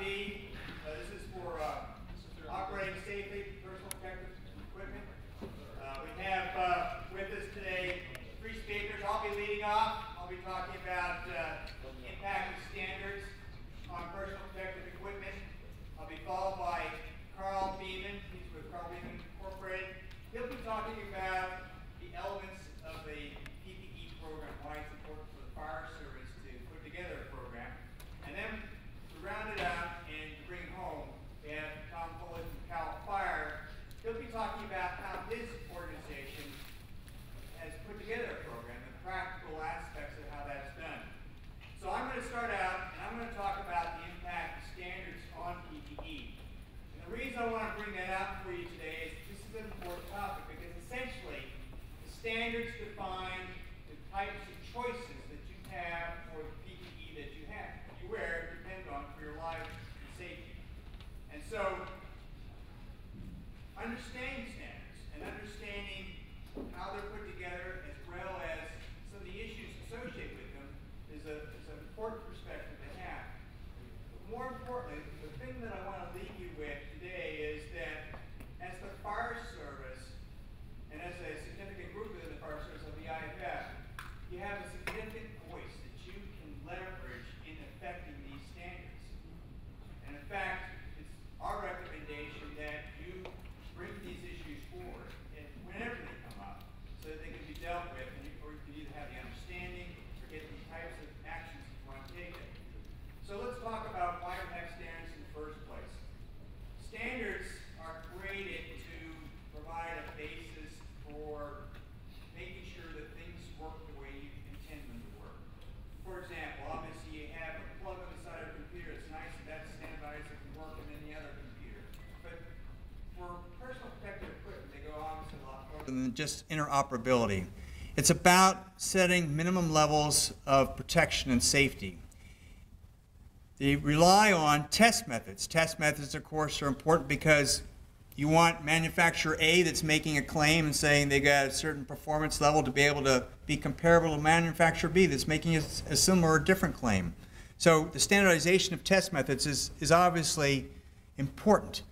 B. just interoperability. It's about setting minimum levels of protection and safety. They rely on test methods. Test methods, of course, are important because you want manufacturer A that's making a claim and saying they got a certain performance level to be able to be comparable to manufacturer B that's making a, a similar or different claim. So the standardization of test methods is, is obviously important.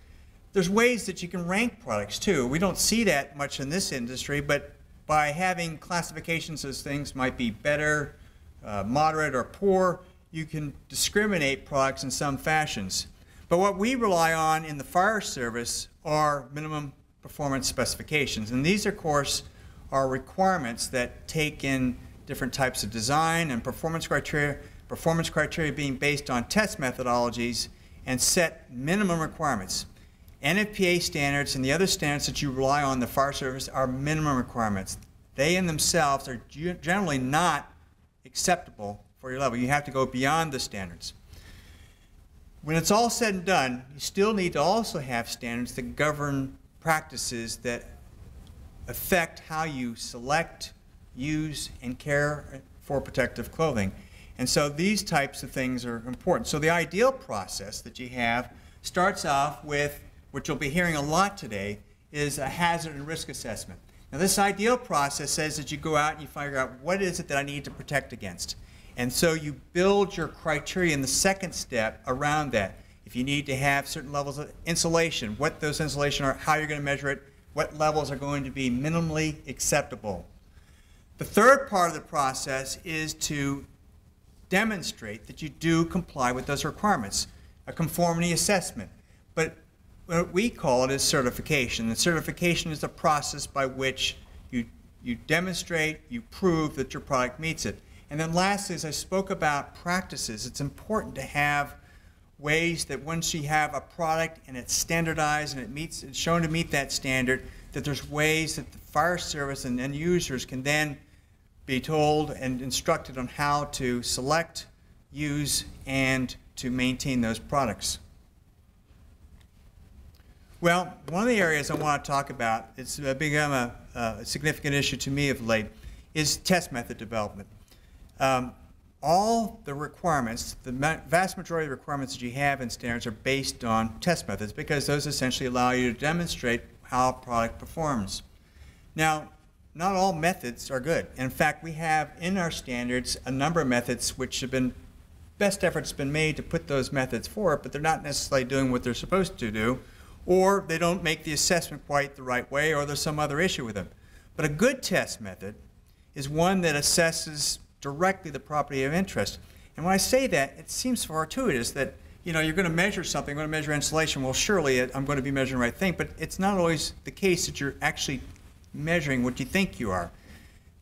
There's ways that you can rank products too. We don't see that much in this industry, but by having classifications as things might be better, uh, moderate, or poor, you can discriminate products in some fashions. But what we rely on in the fire service are minimum performance specifications. And these, of course, are requirements that take in different types of design and performance criteria, performance criteria being based on test methodologies and set minimum requirements. NFPA standards and the other standards that you rely on the fire service are minimum requirements. They in themselves are generally not acceptable for your level. You have to go beyond the standards. When it's all said and done, you still need to also have standards that govern practices that affect how you select, use, and care for protective clothing. And so these types of things are important. So the ideal process that you have starts off with, which you'll be hearing a lot today, is a hazard and risk assessment. Now this ideal process says that you go out and you figure out what is it that I need to protect against. And so you build your criteria in the second step around that. If you need to have certain levels of insulation, what those insulation are, how you're going to measure it, what levels are going to be minimally acceptable. The third part of the process is to demonstrate that you do comply with those requirements, a conformity assessment. But what we call it is certification. And certification is the process by which you, you demonstrate, you prove that your product meets it. And then lastly, as I spoke about practices, it's important to have ways that once you have a product and it's standardized and it meets, it's shown to meet that standard, that there's ways that the fire service and end users can then be told and instructed on how to select, use, and to maintain those products. Well, one of the areas I want to talk about, it's become a, a significant issue to me of late, is test method development. Um, all the requirements, the vast majority of the requirements that you have in standards are based on test methods because those essentially allow you to demonstrate how a product performs. Now, not all methods are good. In fact, we have in our standards a number of methods which have been best efforts been made to put those methods forward, but they're not necessarily doing what they're supposed to do, or they don't make the assessment quite the right way, or there's some other issue with them. But a good test method is one that assesses directly the property of interest. And when I say that, it seems fortuitous that you know, you're going to measure something, I'm going to measure insulation. Well, surely I'm going to be measuring the right thing, but it's not always the case that you're actually measuring what you think you are.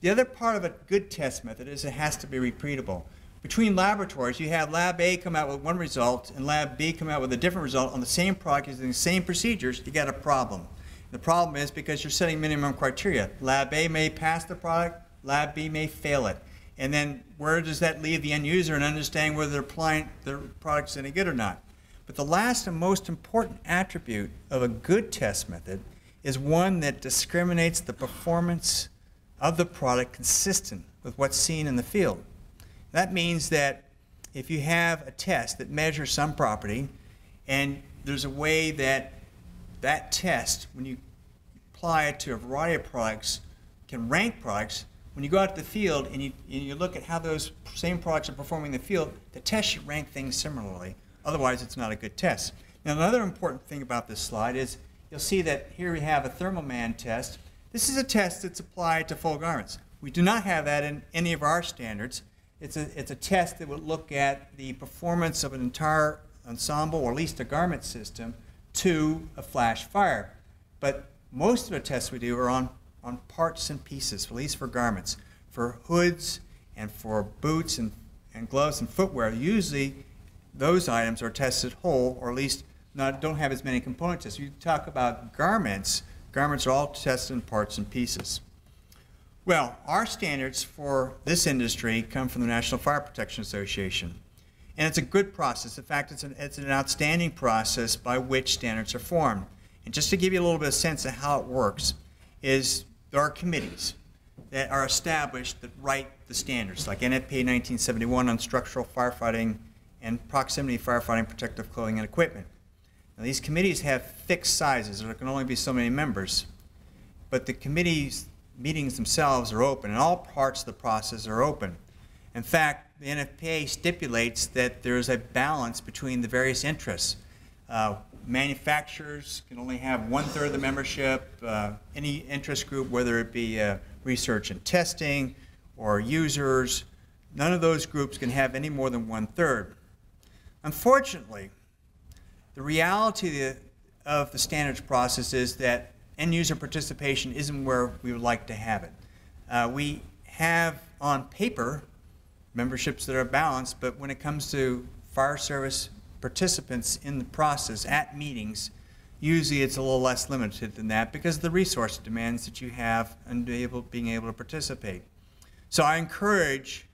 The other part of a good test method is it has to be repeatable. Between laboratories, you have lab A come out with one result and lab B come out with a different result on the same product using the same procedures, you got a problem. The problem is because you're setting minimum criteria. Lab A may pass the product, lab B may fail it. And then where does that leave the end user in understanding whether applying their product's any good or not? But the last and most important attribute of a good test method is one that discriminates the performance of the product consistent with what's seen in the field. That means that if you have a test that measures some property and there's a way that that test, when you apply it to a variety of products, can rank products, when you go out to the field and you, and you look at how those same products are performing in the field, the test should rank things similarly. Otherwise, it's not a good test. Now, another important thing about this slide is you'll see that here we have a Thermo-Man test. This is a test that's applied to full garments. We do not have that in any of our standards. It's a, it's a test that would look at the performance of an entire ensemble, or at least a garment system, to a flash fire. But most of the tests we do are on on parts and pieces, at least for garments. For hoods and for boots and, and gloves and footwear, usually those items are tested whole, or at least not, don't have as many component tests. You talk about garments, garments are all tested in parts and pieces. Well, our standards for this industry come from the National Fire Protection Association. And it's a good process. In fact, it's an, it's an outstanding process by which standards are formed. And just to give you a little bit of sense of how it works, is there are committees that are established that write the standards, like NFPA 1971 on structural firefighting and proximity firefighting protective clothing and equipment. Now, these committees have fixed sizes. There can only be so many members. But the committees meetings themselves are open, and all parts of the process are open. In fact, the NFPA stipulates that there is a balance between the various interests. Uh, manufacturers can only have one third of the membership. Uh, any interest group, whether it be uh, research and testing or users, none of those groups can have any more than one third. Unfortunately, the reality of the standards process is that end user participation isn't where we would like to have it. Uh, we have on paper memberships that are balanced, but when it comes to fire service participants in the process at meetings, usually it's a little less limited than that because of the resource demands that you have and able, being able to participate. So I encourage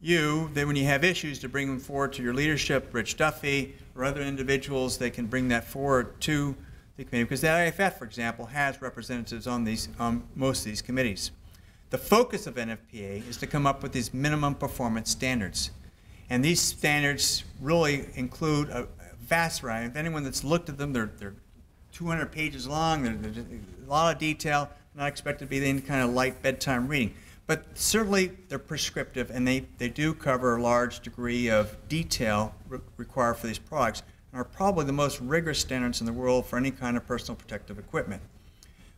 you that when you have issues to bring them forward to your leadership, Rich Duffy, or other individuals that can bring that forward to the committee, because the IAFF, for example, has representatives on these on most of these committees. The focus of NFPA is to come up with these minimum performance standards. And these standards really include a vast variety. If anyone that's looked at them, they're, they're 200 pages long, they're, they're a lot of detail, not expected to be any kind of light bedtime reading. But certainly they're prescriptive and they, they do cover a large degree of detail re required for these products and are probably the most rigorous standards in the world for any kind of personal protective equipment.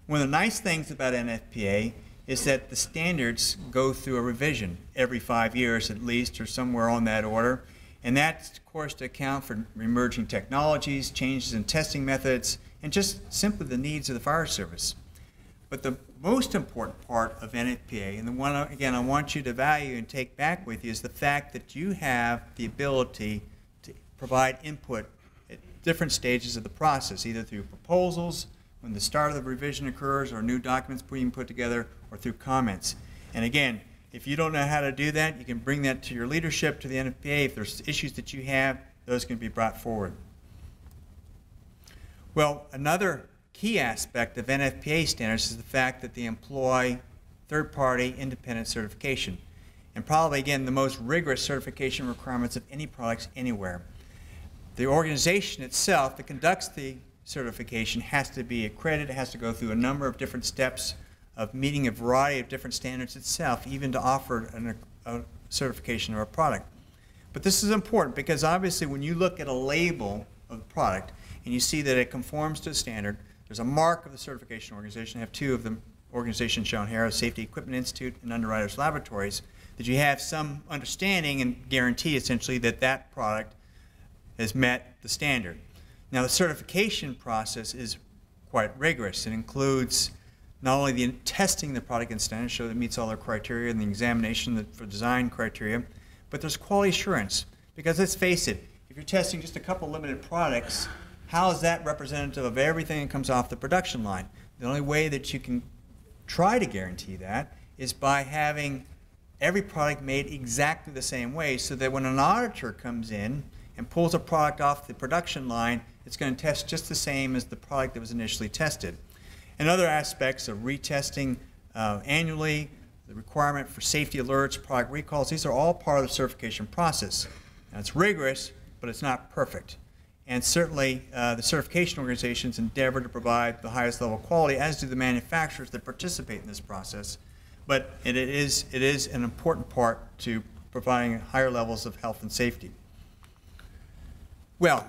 One of the nice things about NFPA is that the standards go through a revision every five years at least, or somewhere on that order. And that's, of course, to account for emerging technologies, changes in testing methods, and just simply the needs of the fire service. But the most important part of NFPA, and the one, again, I want you to value and take back with you, is the fact that you have the ability to provide input different stages of the process, either through proposals, when the start of the revision occurs, or new documents being put together, or through comments. And again, if you don't know how to do that, you can bring that to your leadership, to the NFPA. If there's issues that you have, those can be brought forward. Well, another key aspect of NFPA standards is the fact that they employ third-party independent certification. And probably, again, the most rigorous certification requirements of any products anywhere. The organization itself that conducts the certification has to be accredited, it has to go through a number of different steps of meeting a variety of different standards itself, even to offer an, a certification of a product. But this is important because obviously when you look at a label of the product and you see that it conforms to a standard, there's a mark of the certification organization. I have two of the organizations shown here, Safety Equipment Institute and Underwriters Laboratories, that you have some understanding and guarantee essentially that that product has met the standard. Now the certification process is quite rigorous. It includes not only the testing the product against standards, show that it meets all their criteria and the examination for design criteria, but there's quality assurance. Because let's face it, if you're testing just a couple limited products, how is that representative of everything that comes off the production line? The only way that you can try to guarantee that is by having every product made exactly the same way so that when an auditor comes in and pulls a product off the production line, it's going to test just the same as the product that was initially tested. And other aspects of retesting uh, annually, the requirement for safety alerts, product recalls, these are all part of the certification process. Now, it's rigorous, but it's not perfect. And certainly, uh, the certification organizations endeavor to provide the highest level of quality, as do the manufacturers that participate in this process. But it is, it is an important part to providing higher levels of health and safety. Well,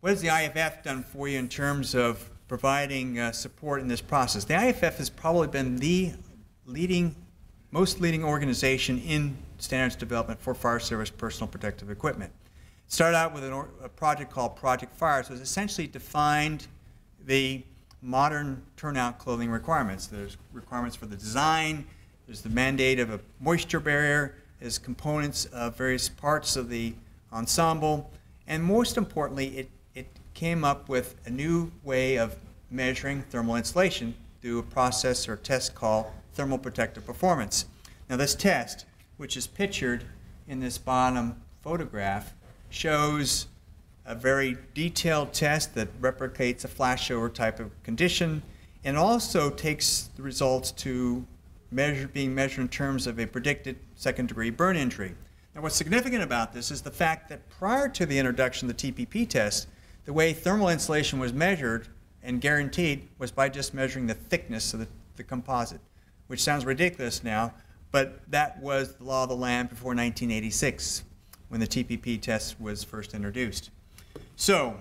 what has the IFF done for you in terms of providing uh, support in this process? The IFF has probably been the leading, most leading organization in standards development for fire service personal protective equipment. It started out with a project called Project Fire, so it essentially defined the modern turnout clothing requirements. There's requirements for the design, there's the mandate of a moisture barrier, there's components of various parts of the ensemble, and most importantly, it, it came up with a new way of measuring thermal insulation through a process or test called thermal protective performance. Now this test, which is pictured in this bottom photograph, shows a very detailed test that replicates a flashover type of condition and also takes the results to measure, being measured in terms of a predicted second degree burn injury. Now, what's significant about this is the fact that prior to the introduction of the TPP test, the way thermal insulation was measured and guaranteed was by just measuring the thickness of the, the composite, which sounds ridiculous now, but that was the law of the land before 1986 when the TPP test was first introduced. So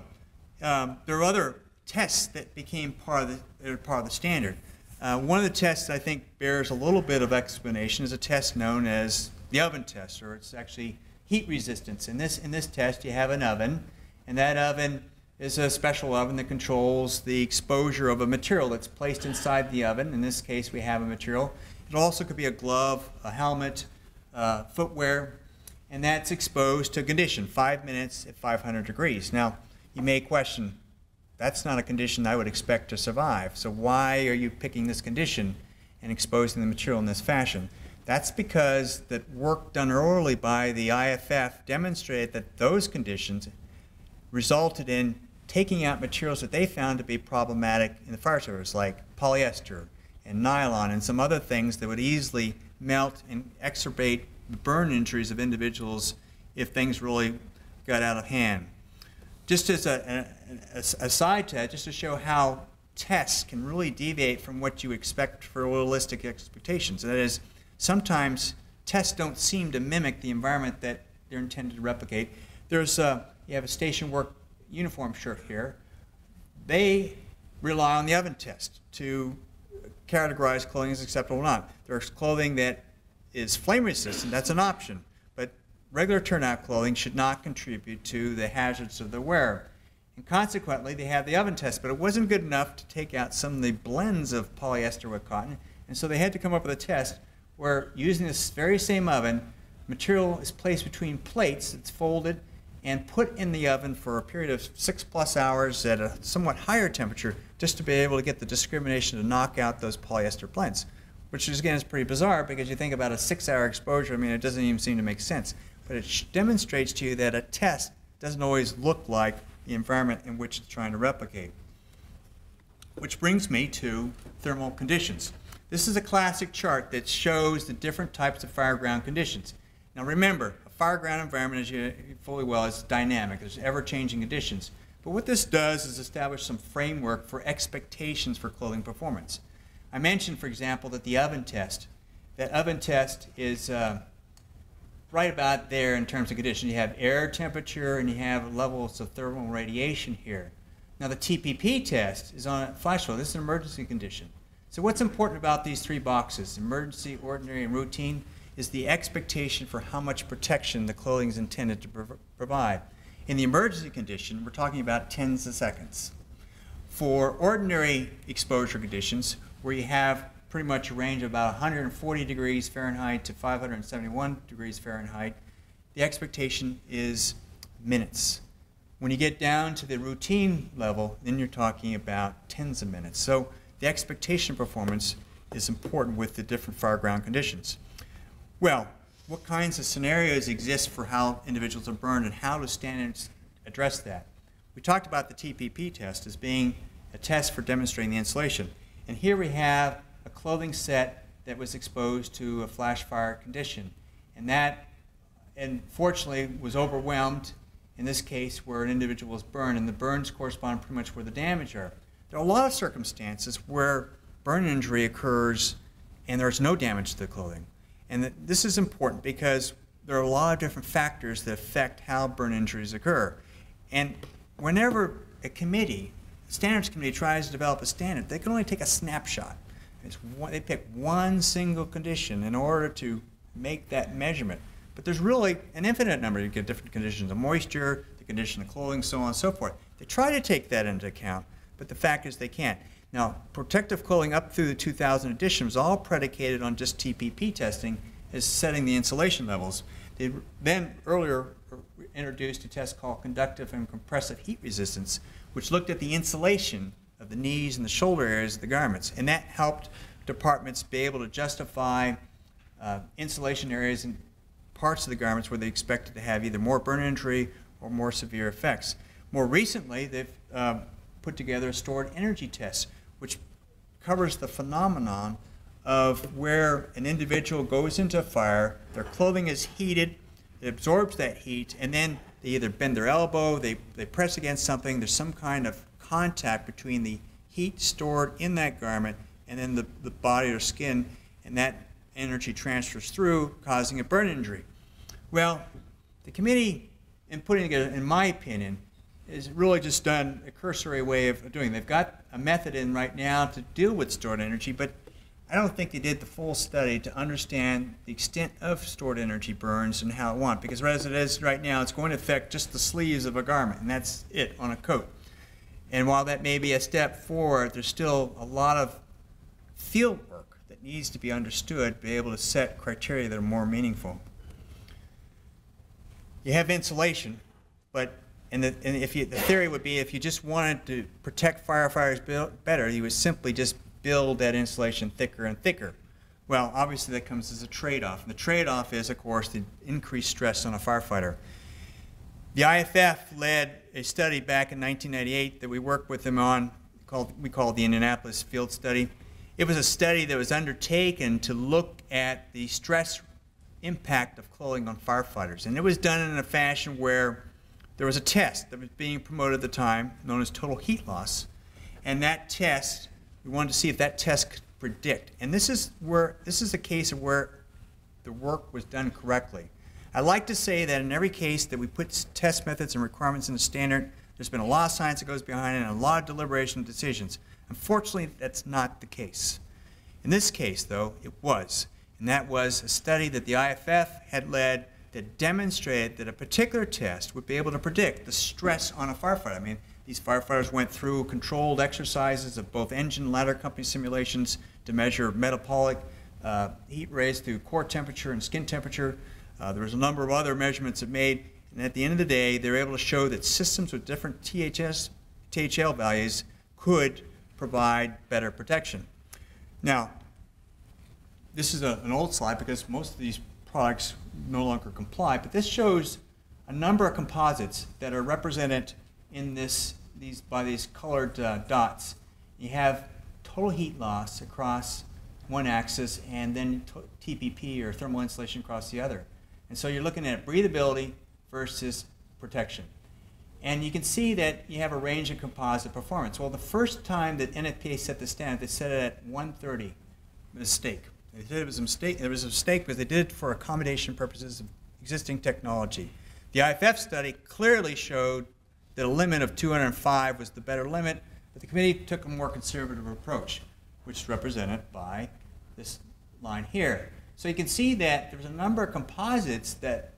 um, there are other tests that became part of the, part of the standard. Uh, one of the tests I think bears a little bit of explanation is a test known as the oven test, or it's actually heat resistance. In this, in this test, you have an oven, and that oven is a special oven that controls the exposure of a material that's placed inside the oven. In this case, we have a material. It also could be a glove, a helmet, uh, footwear, and that's exposed to a condition, five minutes at 500 degrees. Now, you may question, that's not a condition I would expect to survive, so why are you picking this condition and exposing the material in this fashion? That's because that work done early by the IFF demonstrated that those conditions resulted in taking out materials that they found to be problematic in the fire service, like polyester and nylon and some other things that would easily melt and exacerbate the burn injuries of individuals if things really got out of hand. Just as a, a, a side to that, just to show how tests can really deviate from what you expect for realistic expectations. That is, sometimes tests don't seem to mimic the environment that they're intended to replicate. There's a, you have a station work uniform shirt here. They rely on the oven test to categorize clothing as acceptable or not. There's clothing that is flame resistant, that's an option. But regular turnout clothing should not contribute to the hazards of the wearer. And consequently, they have the oven test, but it wasn't good enough to take out some of the blends of polyester with cotton. And so they had to come up with a test where using this very same oven, material is placed between plates, it's folded, and put in the oven for a period of six plus hours at a somewhat higher temperature just to be able to get the discrimination to knock out those polyester blends. Which is, again is pretty bizarre because you think about a six hour exposure, I mean it doesn't even seem to make sense. But it demonstrates to you that a test doesn't always look like the environment in which it's trying to replicate. Which brings me to thermal conditions. This is a classic chart that shows the different types of fire ground conditions. Now remember, a fire ground environment, as you fully well, is dynamic. There's ever-changing conditions. But what this does is establish some framework for expectations for clothing performance. I mentioned, for example, that the oven test, that oven test is uh, right about there in terms of conditions. You have air temperature and you have levels of thermal radiation here. Now the TPP test is on a flash floor. This is an emergency condition. So what's important about these three boxes, emergency, ordinary, and routine, is the expectation for how much protection the clothing is intended to prov provide. In the emergency condition, we're talking about tens of seconds. For ordinary exposure conditions, where you have pretty much a range of about 140 degrees Fahrenheit to 571 degrees Fahrenheit, the expectation is minutes. When you get down to the routine level, then you're talking about tens of minutes. So the expectation performance is important with the different fire ground conditions. Well, what kinds of scenarios exist for how individuals are burned and how do standards address that? We talked about the TPP test as being a test for demonstrating the insulation. And here we have a clothing set that was exposed to a flash fire condition. And that, unfortunately, was overwhelmed in this case where an individual was burned, and the burns correspond pretty much where the damage are. There are a lot of circumstances where burn injury occurs and there's no damage to the clothing. And this is important because there are a lot of different factors that affect how burn injuries occur. And whenever a committee, standards committee, tries to develop a standard, they can only take a snapshot. One, they pick one single condition in order to make that measurement. But there's really an infinite number. You get different conditions of moisture, the condition of clothing, so on and so forth. They try to take that into account, but the fact is they can't. Now, protective clothing up through the 2000 edition was all predicated on just TPP testing as setting the insulation levels. They then earlier introduced a test called conductive and compressive heat resistance, which looked at the insulation of the knees and the shoulder areas of the garments. And that helped departments be able to justify uh, insulation areas in parts of the garments where they expected to have either more burn injury or more severe effects. More recently, they've uh, put together a stored energy test, which covers the phenomenon of where an individual goes into a fire, their clothing is heated, it absorbs that heat, and then they either bend their elbow, they, they press against something, there's some kind of contact between the heat stored in that garment and then the, the body or skin, and that energy transfers through, causing a burn injury. Well, the committee, in putting together, in my opinion, is really just done a cursory way of doing. They've got a method in right now to deal with stored energy, but I don't think they did the full study to understand the extent of stored energy burns and how it went. Because as it is right now, it's going to affect just the sleeves of a garment, and that's it on a coat. And while that may be a step forward, there's still a lot of field work that needs to be understood to be able to set criteria that are more meaningful. You have insulation, but and, the, and if you, the theory would be if you just wanted to protect firefighters better, you would simply just build that insulation thicker and thicker. Well, obviously that comes as a trade-off. And the trade-off is, of course, the increased stress on a firefighter. The IFF led a study back in 1998 that we worked with them on, called, we called the Indianapolis Field Study. It was a study that was undertaken to look at the stress impact of clothing on firefighters. And it was done in a fashion where there was a test that was being promoted at the time, known as total heat loss. And that test, we wanted to see if that test could predict. And this is where this is a case of where the work was done correctly. I like to say that in every case that we put test methods and requirements in the standard, there's been a lot of science that goes behind it and a lot of deliberation and decisions. Unfortunately, that's not the case. In this case, though, it was. And that was a study that the IFF had led that demonstrated that a particular test would be able to predict the stress on a firefighter. I mean, these firefighters went through controlled exercises of both engine ladder company simulations to measure metabolic uh, heat raised through core temperature and skin temperature. Uh, there was a number of other measurements that made, and at the end of the day, they were able to show that systems with different THS, THL values could provide better protection. Now, this is a, an old slide because most of these products no longer comply, but this shows a number of composites that are represented in this, these, by these colored uh, dots. You have total heat loss across one axis and then TPP or thermal insulation across the other. And so you're looking at breathability versus protection. And you can see that you have a range of composite performance. Well, the first time that NFPA set the standard, they set it at 130, mistake. They did it was a mistake. There was a mistake because they did it for accommodation purposes of existing technology. The IFF study clearly showed that a limit of 205 was the better limit, but the committee took a more conservative approach, which is represented by this line here. So you can see that there was a number of composites that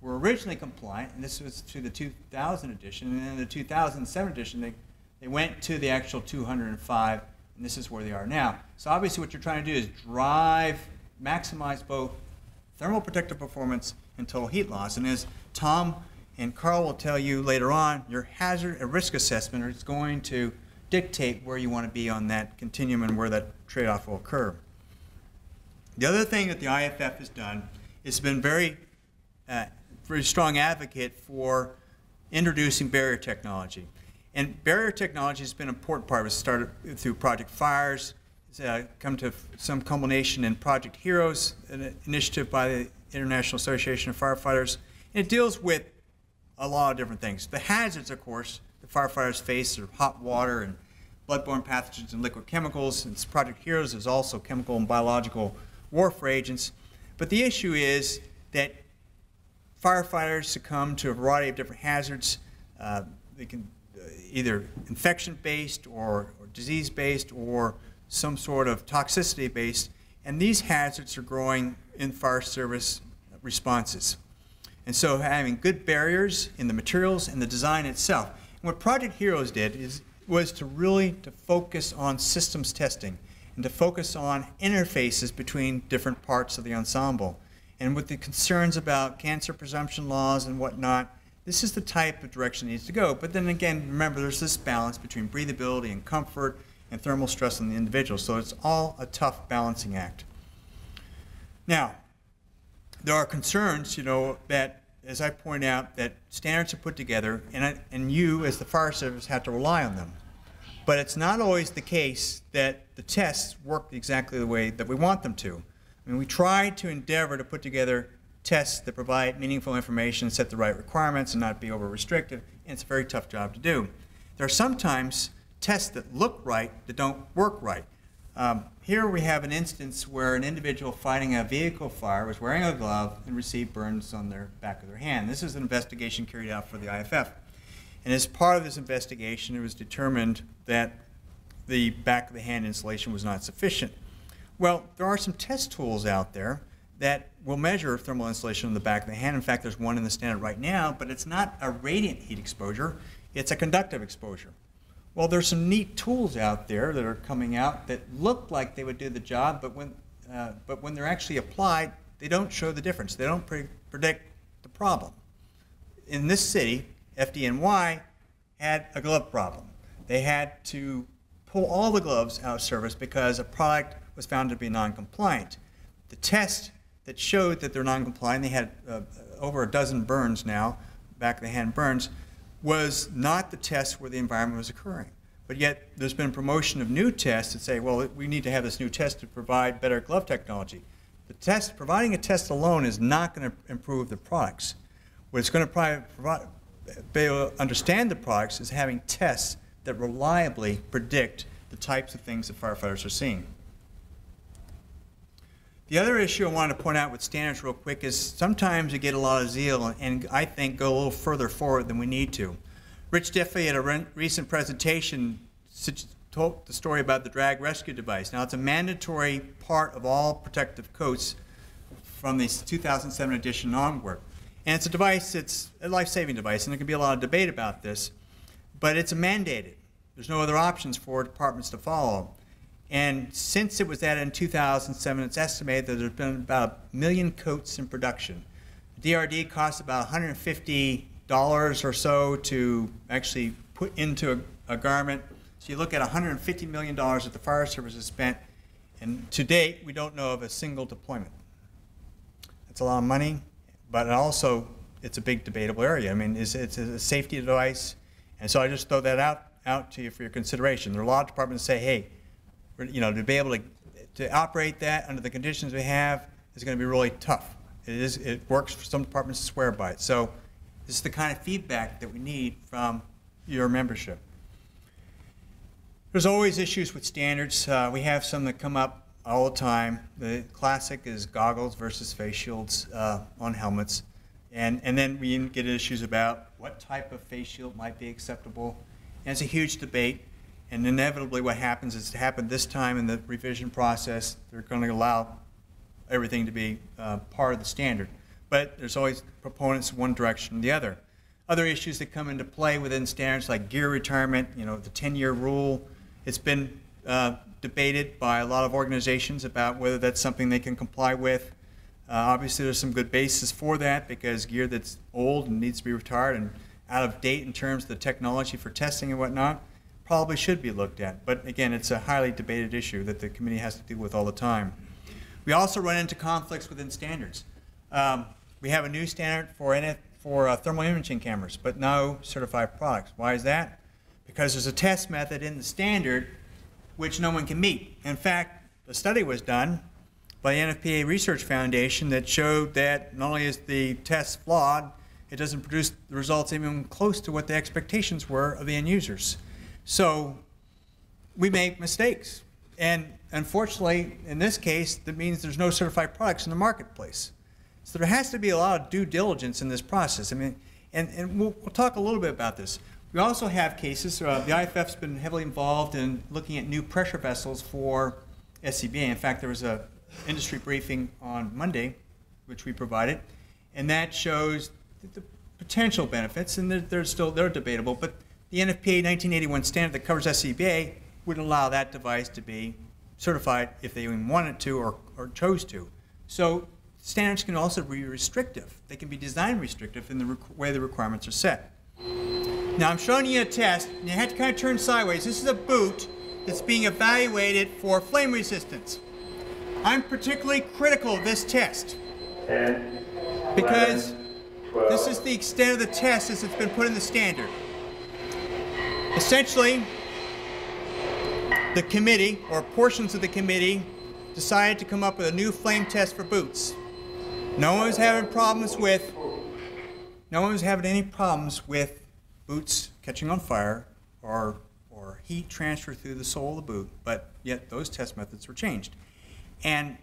were originally compliant, and this was to the 2000 edition, and then in the 2007 edition, they, they went to the actual 205, and this is where they are now. So obviously what you're trying to do is drive, maximize both thermal protective performance and total heat loss. And as Tom and Carl will tell you later on, your hazard and risk assessment is going to dictate where you want to be on that continuum and where that trade-off will occur. The other thing that the IFF has done is been very, uh, very strong advocate for introducing barrier technology. And barrier technology has been an important part of it. Started through Project Fires, it's uh, come to some culmination in Project Heroes, an initiative by the International Association of Firefighters. And it deals with a lot of different things. The hazards, of course, the firefighters face are hot water and bloodborne pathogens and liquid chemicals. And Project Heroes is also chemical and biological warfare agents. But the issue is that firefighters succumb to a variety of different hazards. Uh, they can Uh, either infection-based or, or disease-based or some sort of toxicity-based. And these hazards are growing in fire service responses. And so having good barriers in the materials and the design itself. And what Project Heroes did is, was to really to focus on systems testing and to focus on interfaces between different parts of the ensemble. And with the concerns about cancer presumption laws and whatnot, this is the type of direction it needs to go. But then again, remember, there's this balance between breathability and comfort and thermal stress on the individual. So it's all a tough balancing act. Now, there are concerns, you know, that, as I point out, that standards are put together, and, I, and you, as the fire service, have to rely on them. But it's not always the case that the tests work exactly the way that we want them to. I mean, we try to endeavor to put together tests that provide meaningful information, set the right requirements, and not be over restrictive, and it's a very tough job to do. There are sometimes tests that look right that don't work right. Um, here we have an instance where an individual fighting a vehicle fire was wearing a glove and received burns on their back of their hand. This is an investigation carried out for the IFF. And as part of this investigation, it was determined that the back of the hand insulation was not sufficient. Well, there are some test tools out there that will measure thermal insulation on the back of the hand. In fact, there's one in the standard right now, but it's not a radiant heat exposure, it's a conductive exposure. Well, there's some neat tools out there that are coming out that look like they would do the job, but when, uh, but when they're actually applied, they don't show the difference. They don't pre predict the problem. In this city, FDNY had a glove problem. They had to pull all the gloves out of service because a product was found to be non-compliant. The test that showed that they're non-compliant, they had uh, over a dozen burns now, back of the hand burns, was not the test where the environment was occurring. But yet there's been promotion of new tests that say, well, we need to have this new test to provide better glove technology. The test, providing a test alone is not going to improve the products. What it's going to provide, be able to understand the products is having tests that reliably predict the types of things that firefighters are seeing. The other issue I wanted to point out with standards real quick is sometimes you get a lot of zeal and I think go a little further forward than we need to. Rich Duffy at a re recent presentation told the story about the drag rescue device. Now it's a mandatory part of all protective coats from the 2007 edition onward. And it's a device, it's a life-saving device, and there can be a lot of debate about this, but it's mandated. There's no other options for departments to follow. And since it was added in 2007, it's estimated that there's been about a million coats in production. The DRD costs about $150 or so to actually put into a, a garment. So you look at $150 million that the fire service has spent, and to date, we don't know of a single deployment. That's a lot of money, but also it's a big debatable area. I mean, it's, it's a safety device, and so I just throw that out, out to you for your consideration. There are a lot of departments that say, hey, you know, to be able to, to operate that under the conditions we have is going to be really tough. It, is, it works for some departments to swear by it. So this is the kind of feedback that we need from your membership. There's always issues with standards. Uh, we have some that come up all the time. The classic is goggles versus face shields uh, on helmets. And, and then we get issues about what type of face shield might be acceptable. And it's a huge debate. And inevitably, what happens is it happened this time in the revision process, they're going to allow everything to be uh, part of the standard. But there's always proponents one direction or the other. Other issues that come into play within standards like gear retirement, you know, the 10-year rule, it's been uh, debated by a lot of organizations about whether that's something they can comply with. Uh, obviously, there's some good basis for that because gear that's old and needs to be retired and out of date in terms of the technology for testing and whatnot probably should be looked at. But again, it's a highly debated issue that the committee has to deal with all the time. We also run into conflicts within standards. Um, we have a new standard for, NF, for uh, thermal imaging cameras, but no certified products. Why is that? Because there's a test method in the standard which no one can meet. In fact, a study was done by the NFPA Research Foundation that showed that not only is the test flawed, it doesn't produce the results even close to what the expectations were of the end users. So we make mistakes. And unfortunately, in this case, that means there's no certified products in the marketplace. So there has to be a lot of due diligence in this process. I mean, and, and we'll, we'll talk a little bit about this. We also have cases, uh, the IFF's been heavily involved in looking at new pressure vessels for SCBA. In fact, there was a industry briefing on Monday, which we provided, and that shows the potential benefits, and they're, they're still they're debatable, but the NFPA 1981 standard that covers SCBA would allow that device to be certified if they even wanted to or, or chose to. So standards can also be restrictive. They can be design restrictive in the way the requirements are set. Now I'm showing you a test, and you have to kind of turn sideways. This is a boot that's being evaluated for flame resistance. I'm particularly critical of this test because this is the extent of the test as it's been put in the standard. Essentially, the committee, or portions of the committee, decided to come up with a new flame test for boots. No one was having problems with, no one was having any problems with boots catching on fire or, or heat transfer through the sole of the boot, but yet those test methods were changed. And,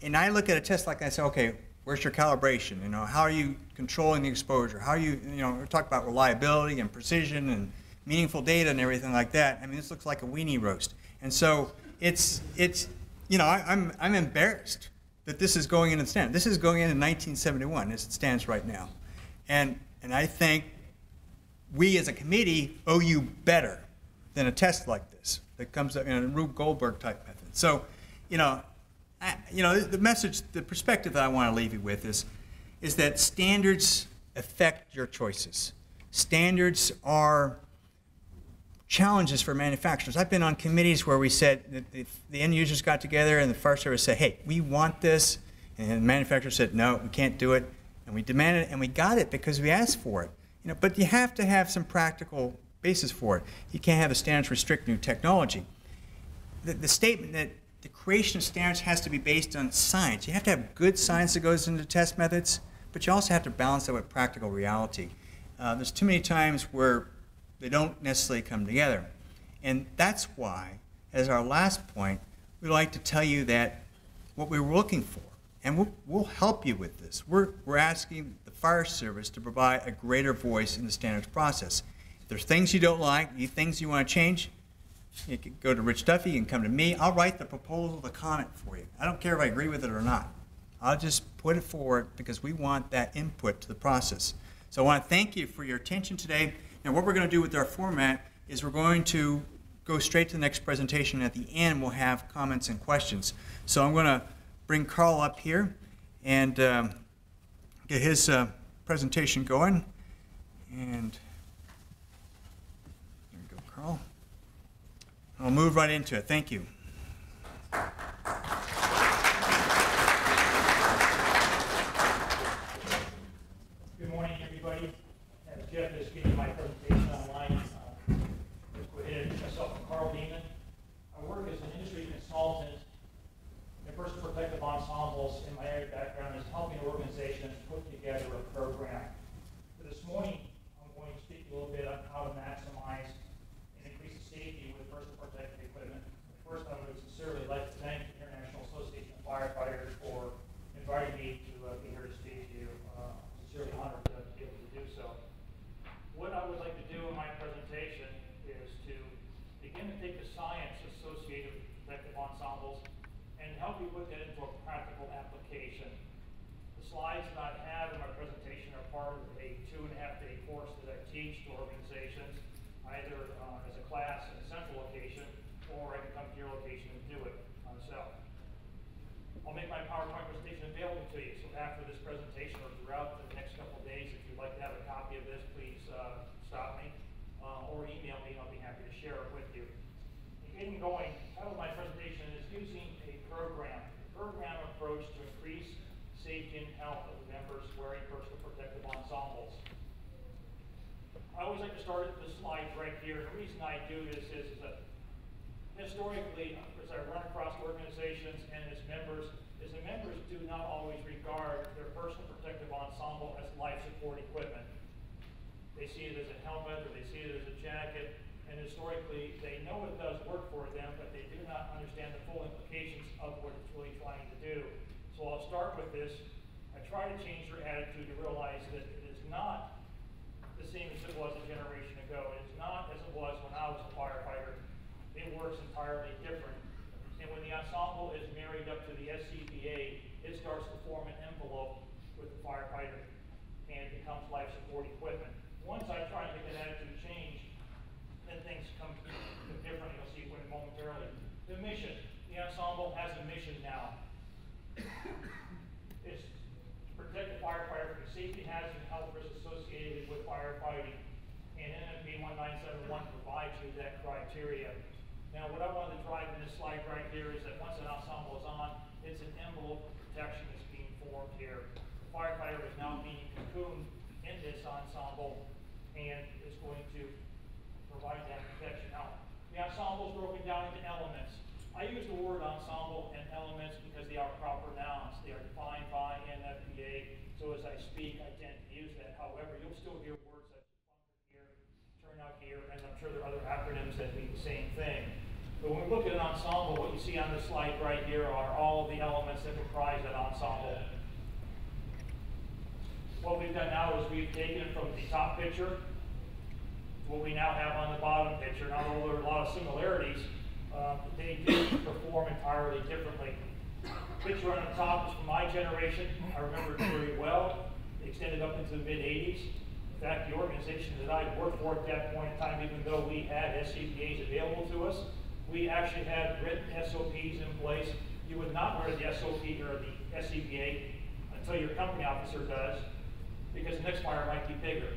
and I look at a test like that and say, okay, where's your calibration? You know, how are you controlling the exposure? How are you, you know, talk about reliability and precision and meaningful data and everything like that. I mean, this looks like a weenie roast. And so it's, it's you know, I, am I'm, I'm embarrassed that this is going in the standard. This is going in in 1971 as it stands right now. And, and I think we as a committee owe you better than a test like this that comes up in a Rube Goldberg type method. So, you know, I, you know, the message, the perspective that I want to leave you with is, is that standards affect your choices. Standards are challenges for manufacturers. I've been on committees where we said that the, the end users got together and the Fire Service said, hey, we want this. And the manufacturer said, no, we can't do it. And we demanded it and we got it because we asked for it. You know, but you have to have some practical basis for it. You can't have the standards restrict new technology. The, the statement that the creation of standards has to be based on science. You have to have good science that goes into test methods, but you also have to balance that with practical reality. Uh, there's too many times where they don't necessarily come together. And that's why, as our last point, we'd like to tell you that what we were looking for, and we'll, we'll help you with this, we're, we're asking the fire service to provide a greater voice in the standards process. If there's things you don't like, you things you want to change, you can go to Rich Duffy, can come to me. I'll write the proposal, the comment for you. I don't care if I agree with it or not. I'll just put it forward because we want that input to the process. So I want to thank you for your attention today. And what we're going to do with our format is we're going to go straight to the next presentation. At the end, we'll have comments and questions. So I'm going to bring Carl up here and um, get his uh, presentation going. And there you go, Carl. I'll move right into it. Thank you. Good morning, everybody. As Jeff is giving my presentation online, uh, let's go ahead and introduce myself. I'm Carl Beeman. I work as an industry consultant in personal protective ensembles, and my area background is helping organizations put together a program. So this morning, I'm going to speak a little bit on how to maximize and increase the safety with personal protective equipment. First, I begin to take the science associated with protective ensembles and help you put that into a practical application. The slides that I have in my presentation are part of a two and a half day course that I teach to organizations, either uh, as a class in a central location, or I can come to your location and do it myself. I'll make my PowerPoint presentation available to you, so after this presentation or throughout the next couple of days, if you'd like to have a copy of this, please uh, stop me uh, or email me, and I'll be happy to share it with you. And Getting going, title of my presentation is using a program, program approach to increase safety and health of the members wearing personal protective ensembles. I always like to start the slides right here. The reason I do this is, is that historically, as I run across organizations and its members, is the members do not always regard their personal protective ensemble as life support equipment. They see it as a helmet or they see it as a jacket, and historically, they know it does work for them, but they do not understand the full implications of what it's really trying to do. So I'll start with this. I try to change their attitude to realize that it is not same as it was a generation ago. It is not as it was when I was a firefighter. It works entirely different. And when the ensemble is married up to the SCBA, it starts to form an envelope with the firefighter and becomes life support equipment. Once I try to make that attitude change, then things come different. You'll see when momentarily. The mission. The ensemble has a mission now. Protect the firefighter from the safety hazards and health risks associated with firefighting. And NFPA 1971 provides you that criteria. Now, what I wanted to drive in this slide right here is that once an ensemble is on, it's an envelope of protection that's being formed here. The firefighter is now being cocooned in this ensemble and is going to provide that protection. Now, the ensemble is broken down into elements. I use the word ensemble and elements because they are proper nouns. They are defined by NFPA. So as I speak, I tend to use that. However, you'll still hear words such as bunker gear, turnout gear, and I'm sure there are other acronyms that mean the same thing. But when we look at an ensemble, what you see on this slide right here are all of the elements that comprise that ensemble. What we've done now is we've taken it from the top picture to what we now have on the bottom picture. Now, although there are a lot of similarities, uh, they do perform entirely differently. Picture on the top is from my generation. I remember it very well. It extended up into the mid 80s. In fact, the organization that I worked for at that point in time, even though we had SCBAs available to us, we actually had written SOPs in place. You would not wear the SOP or the SCBA until your company officer does, because the next fire might be bigger.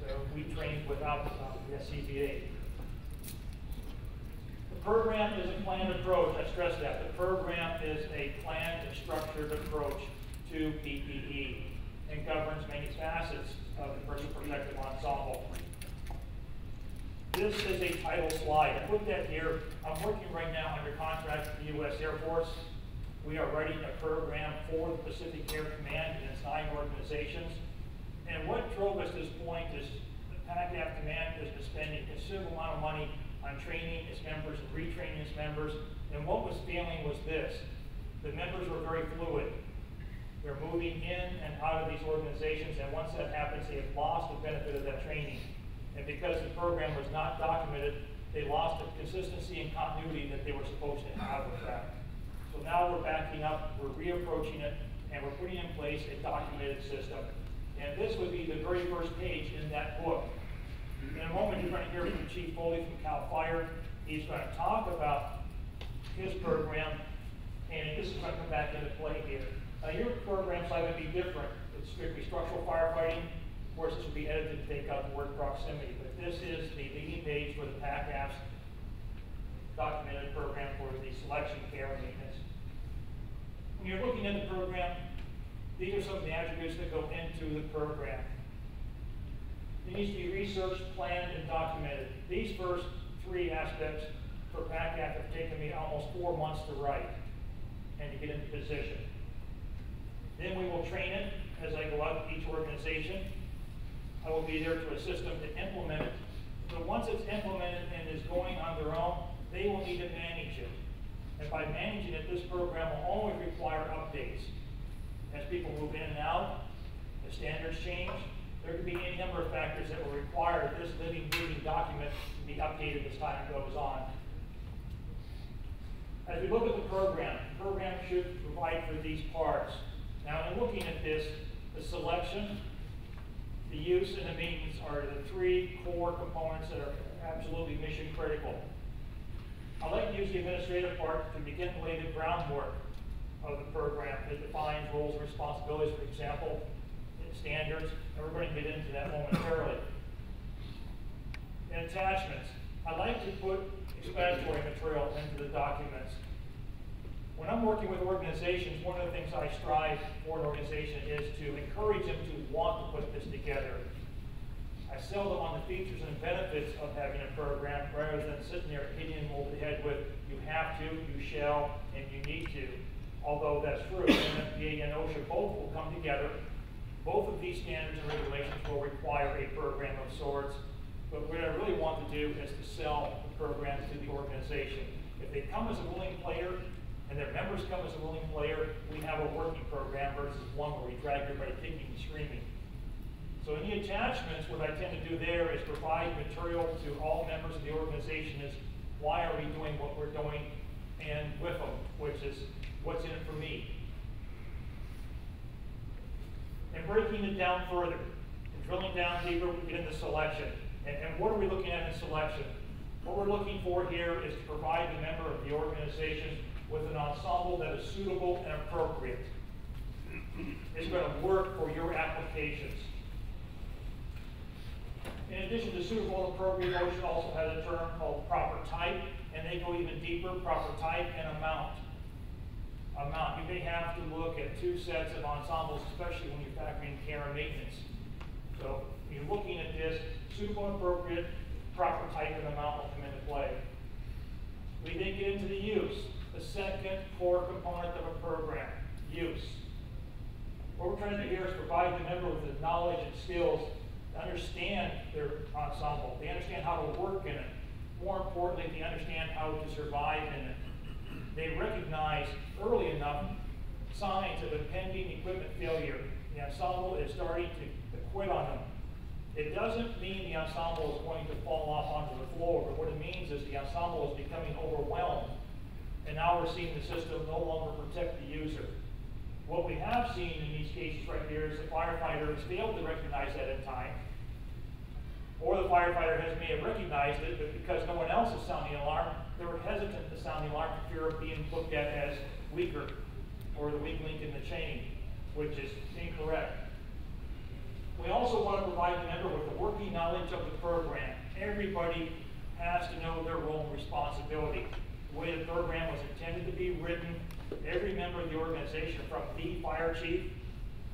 So we trained without uh, the SCBA. Program is a planned approach. I stress that. The program is a planned and structured approach to PPE and governs many facets of the personal protective ensemble. This is a title slide. I put that here. I'm working right now under contract with the U.S. Air Force. We are writing a program for the Pacific Air Command and its nine organizations. And what drove us to this point is the PACAF Command has been spending a considerable amount of money on training its members and retraining its members. And what was failing was this. The members were very fluid. They're moving in and out of these organizations, and once that happens, they have lost the benefit of that training. And because the program was not documented, they lost the consistency and continuity that they were supposed to have with that. So now we're backing up, we're reapproaching it, and we're putting in place a documented system. And this would be the very first page in that book. In a moment, you're going to hear from Chief Foley from CAL FIRE. He's going to talk about his program, and this is going to come back into play here. Now, your program slide would be different. It's strictly structural firefighting. Of course, this would be edited to take out the word proximity, but this is the leading page for the PACAF's documented program for the selection, care, and maintenance. When you're looking at the program, these are some of the attributes that go into the program. It needs to be researched, planned, and documented. These first three aspects for PACAF have taken me almost four months to write and to get into position. Then we will train it as I go out to each organization. I will be there to assist them to implement it. But once it's implemented and is going on their own, they will need to manage it. And by managing it, this program will always require updates. As people move in and out, the standards change, There could be any number of factors that will require this living, breathing document to be updated as time goes on. As we look at the program, the program should provide for these parts. Now, in looking at this, the selection, the use, and the maintenance are the three core components that are absolutely mission critical. I'd like to use the administrative part to begin to lay the groundwork of the program. It defines roles and responsibilities, for example, standards, and we're going to get into that momentarily. In attachments, I like to put explanatory material into the documents. When I'm working with organizations, one of the things I strive for an organization is to encourage them to want to put this together. I sell them on the features and benefits of having a program rather than sitting there hitting them over the head with, you have to, you shall, and you need to. Although that's true, NFPA and OSHA both will come together. Both of these standards and regulations will require a program of sorts. But what I really want to do is to sell the program to the organization. If they come as a willing player and their members come as a willing player, we have a working program versus one where we drag everybody kicking and screaming. So in the attachments, what I tend to do there is provide material to all members of the organization is why are we doing what we're doing and with them, which is what's in it for me. And breaking it down further, and drilling down deeper, into selection. And, and what are we looking at in selection? What we're looking for here is to provide the member of the organization with an ensemble that is suitable and appropriate. It's going to work for your applications. In addition to suitable and appropriate, OSHA also has a term called proper type, and they go even deeper, proper type and amount. Amount, you may have to look at two sets of ensembles, especially when you're factoring care and maintenance. So, you're looking at this, suitable and appropriate, proper type and amount will come into play. We then get into the use, the second core component of a program, use. What we're trying to do here is provide the member with the knowledge and skills to understand their ensemble. They understand how to work in it. More importantly, they understand how to survive in it. They recognize early enough signs of impending equipment failure. The ensemble is starting to, to quit on them. It doesn't mean the ensemble is going to fall off onto the floor, but what it means is the ensemble is becoming overwhelmed. And now we're seeing the system no longer protect the user. What we have seen in these cases right here is the firefighter has failed to recognize that in time. Or the firefighter has may have recognized it, but because no one else is sounding the alarm, they were hesitant to sound the alarm for fear of being looked at as weaker or the weak link in the chain, which is incorrect. We also want to provide the member with the working knowledge of the program. Everybody has to know their role and responsibility. The way the program was intended to be written, every member of the organization, from the fire chief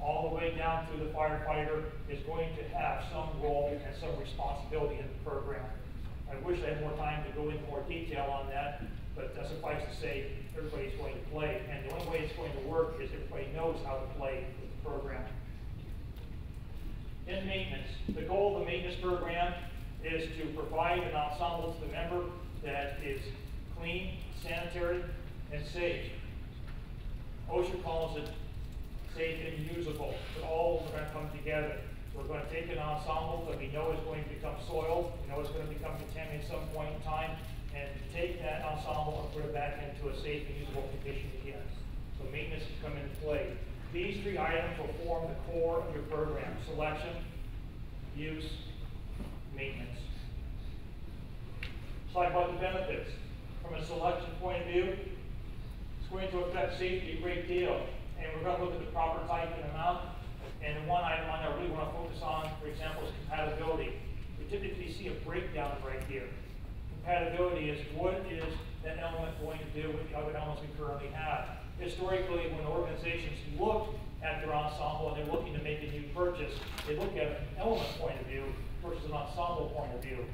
all the way down to the firefighter, is going to have some role and some responsibility in the program. I wish I had more time to go into more detail on that, but uh, suffice to say, everybody's going to play. And the only way it's going to work is everybody knows how to play with the program. In maintenance, the goal of the maintenance program is to provide an ensemble to the member that is clean, sanitary, and safe. OSHA calls it safe and usable, but all are going to come together. We're going to take an ensemble that we know is going to become soiled, we know it's going to become contaminated at some point in time, and take that ensemble and put it back into a safe and usable condition again. So maintenance can come into play. These three items will form the core of your program, selection, use, maintenance. Let's talk about the benefits. From a selection point of view, it's going to affect safety a great deal. And we're going to look at the proper type and amount. And one item I really want to focus on, for example, is compatibility. We typically see a breakdown right here. Compatibility is what is that element going to do with the other elements we currently have. Historically, when organizations look at their ensemble and they're looking to make a new purchase, they look at an element point of view versus an ensemble point of view.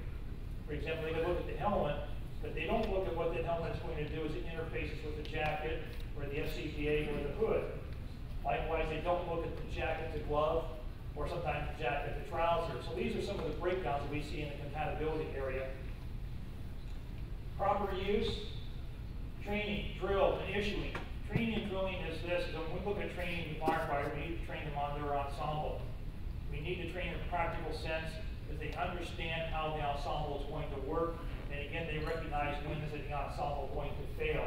For example, they look at the helmet, but they don't look at what the helmet is going to do as it interfaces with the jacket or the SCBA or the hood. Likewise, they don't look at the jacket to glove, or sometimes the jacket to trouser. So these are some of the breakdowns that we see in the compatibility area. Proper use, training, drill, and issuing. Training and drilling is this, when we look at training the firefighter, we need to train them on their ensemble. We need to train in a practical sense, that they understand how the ensemble is going to work, and again, they recognize when is the ensemble going to fail.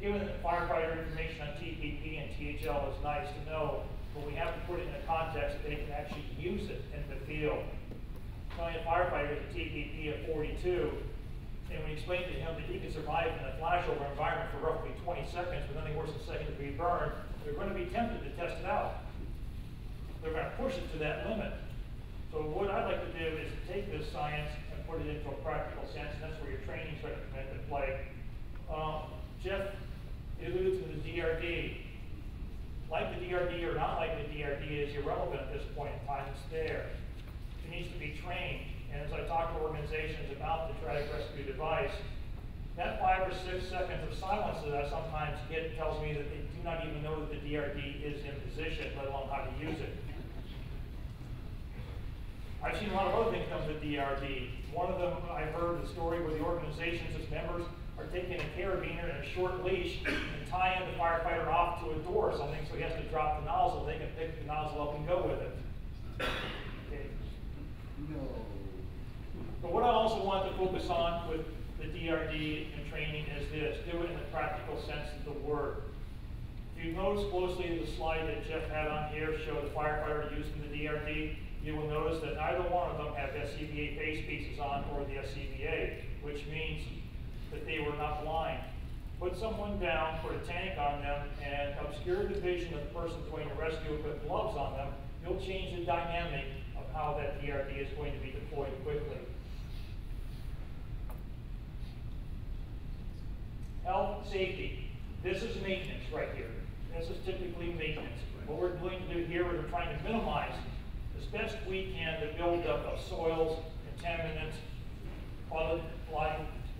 Given that firefighter information on TPP and THL is nice to know, but we have to put it in a context that they can actually use it in the field. Telling a firefighter a TPP of forty-two, and we explain to him that he can survive in a flashover environment for roughly twenty seconds with nothing worse than second degree burn, they're gonna be tempted to test it out. They're gonna push it to that limit. So what I'd like to do is take this science and put it into a practical sense, and that's where your training's going to come into play. Um, Jeff alluded to the DRD. Like the DRD or not like the DRD is irrelevant at this point in time, it's there. It needs to be trained, and as I talk to organizations about the traumatic rescue device, that five or six seconds of silence that I sometimes get tells me that they do not even know that the DRD is in position, let alone how to use it. I've seen a lot of other things come to DRD. One of them, I've heard the story where the organizations, its members, are taking a carabiner and a short leash and tying the firefighter off to a door or something, so he has to drop the nozzle, they can pick the nozzle up and go with it. Okay. But what I also want to focus on with the DRD and training is this, do it in the practical sense of the word. If you notice closely the slide that Jeff had on here, show the firefighter using the DRD, you will notice that neither one of them have SCBA face pieces on or the SCBA, which means that they were not blind. Put someone down, put a tank on them, and obscure the vision of the person going to rescue, put gloves on them, you'll change the dynamic of how that DRD is going to be deployed quickly. Health, safety. This is maintenance right here. This is typically maintenance. What we're going to do here is we're trying to minimize as best we can the buildup of soils, contaminants, blood,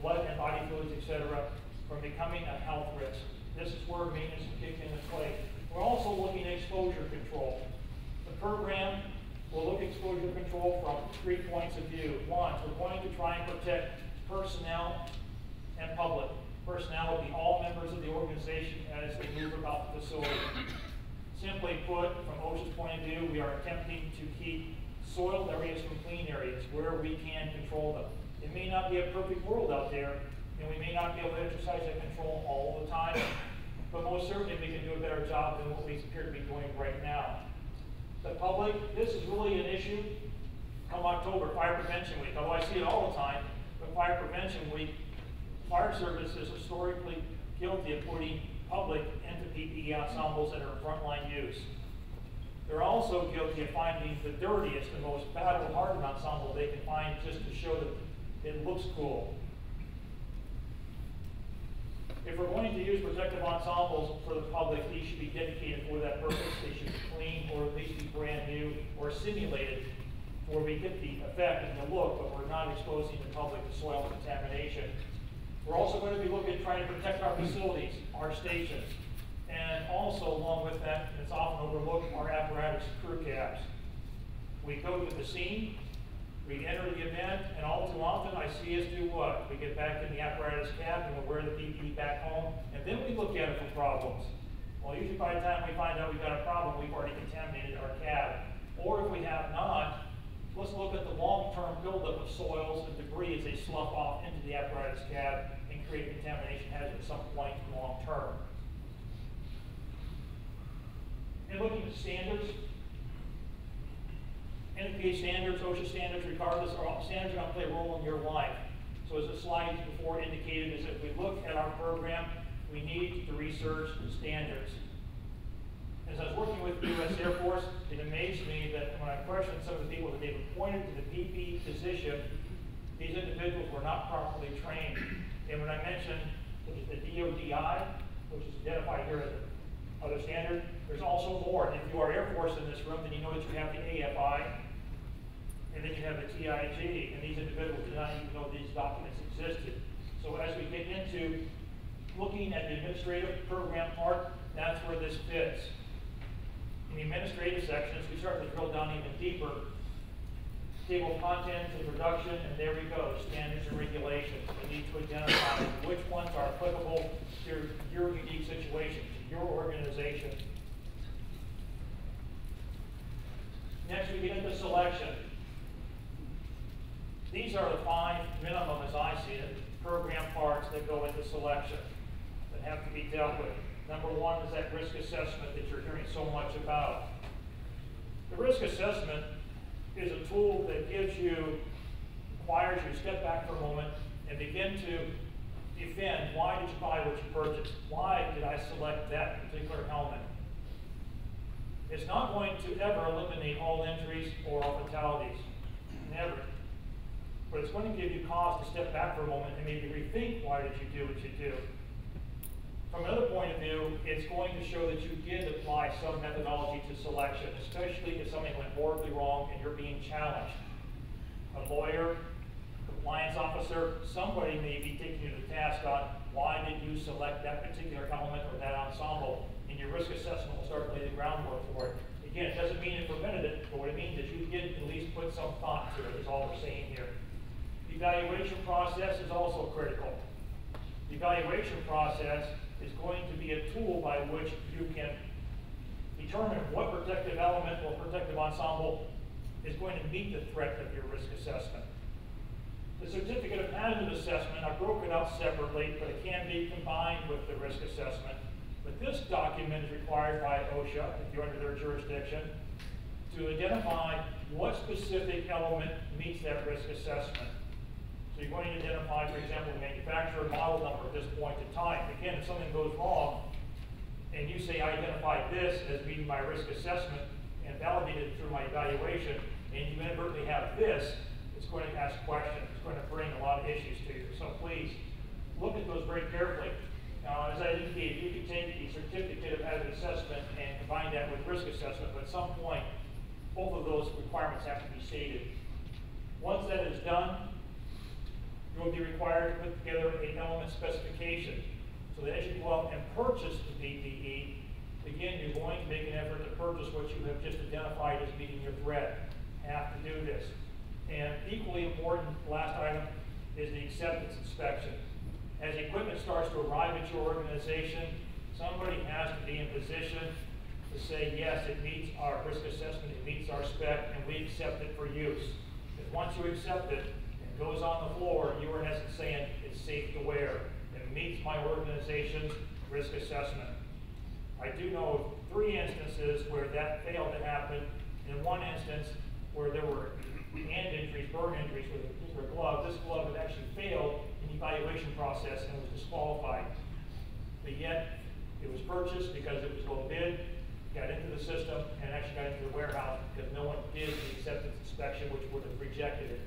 blood and body fluids, etc., from becoming a health risk. This is where maintenance will kick into play. We're also looking at exposure control. The program will look at exposure control from three points of view. One, we're going to try and protect personnel and public. Personnel will be all members of the organization as they move about the facility. Simply put, from OSHA's point of view, we are attempting to keep soiled areas from clean areas where we can control them. It may not be a perfect world out there, and we may not be able to exercise that control all the time, but most certainly we can do a better job than what we appear to be doing right now. The public, this is really an issue come October, Fire Prevention Week, although I see it all the time, but Fire Prevention Week, fire service is historically guilty of putting public into PPE ensembles that are in frontline use. They're also guilty of finding the dirtiest and most battle-hardened ensemble they can find just to show that it looks cool. If we're going to use protective ensembles for the public, these should be dedicated for that purpose. They should be clean or at least be brand new or simulated where we get the effect and the look, but we're not exposing the public to soil contamination. We're also going to be looking at trying to protect our facilities, our stations, and also along with that, it's often overlooked, our apparatus crew cabs. We go to the scene, we enter the event, and all too often I see us do what? We get back in the apparatus cab and we wear the PPE back home, and then we look at it for problems. Well, usually by the time we find out we've got a problem, we've already contaminated our cab. Or if we have not, let's look at the long-term buildup of soils and debris as they slough off into the apparatus cab and create contamination hazard at some point in the long term. And looking at standards, NFPA standards, OSHA standards, regardless, are all, standards are going to play a role in your life. So as the slide before indicated, is if we look at our program, we need to research the standards. As I was working with the U.S. Air Force, it amazed me that when I questioned some of the people that they've appointed to the PP position, these individuals were not properly trained. And when I mentioned, which is the DODI, which is identified here as other standard, there's also more. And if you are Air Force in this room, then you know that you have the AFI, and then you have the TIG, and these individuals did not even know these documents existed. So as we get into looking at the administrative program part, that's where this fits. In the administrative sections, we start to drill down even deeper. Table of contents, introduction, and there we go, standards and regulations. We need to identify which ones are applicable to your unique situation, to your organization. Next, we get into selection. These are the five minimum, as I see it, program parts that go into selection that have to be dealt with. Number one is that risk assessment that you're hearing so much about. The risk assessment is a tool that gives you, requires you to step back for a moment and begin to defend why did you buy what you purchased? Why did I select that particular helmet? It's not going to ever eliminate all injuries or all fatalities. Never. But it's going to give you cause to step back for a moment and maybe rethink why did you do what you do. From another point of view, it's going to show that you did apply some methodology to selection, especially if something went horribly wrong and you're being challenged. A lawyer, compliance officer, somebody may be taking you to task on why did you select that particular element or that ensemble, and your risk assessment will start lay the groundwork for it. Again, it doesn't mean it prevented it, but what it means is you did at least put some thought to it, is all we're saying here. The evaluation process is also critical. The evaluation process is going to be a tool by which you can determine what protective element or protective ensemble is going to meet the threat of your risk assessment. The certificate of hazard assessment, I broke it out separately, but it can be combined with the risk assessment. But this document is required by OSHA, if you're under their jurisdiction, to identify what specific element meets that risk assessment. So you're going to identify, for example, the manufacturer model number at this point in time. Again, if something goes wrong, and you say I identified this as meeting my risk assessment and validated through my evaluation, and you inadvertently have this, it's going to ask questions. It's going to bring a lot of issues to you. So please, look at those very carefully. Now, as I indicated, you can take the certificate of hazard assessment and combine that with risk assessment, but at some point, both of those requirements have to be stated. Once that is done, you will be required to put together an element specification. So that as you go out and purchase the PPE, again, you're going to make an effort to purchase what you have just identified as meeting your threat. Have to do this. And equally important, last item, is the acceptance inspection. As equipment starts to arrive at your organization, somebody has to be in position to say, yes, it meets our risk assessment, it meets our spec, and we accept it for use. Because once you accept it, goes on the floor, you are in saying it's safe to wear. It meets my organization's risk assessment. I do know of three instances where that failed to happen. In one instance, where there were hand injuries, burn injuries with a particular glove, this glove had actually failed in the evaluation process and was disqualified. But yet, it was purchased because it was low bid, got into the system, and actually got into the warehouse because no one did the acceptance inspection, which would have rejected it.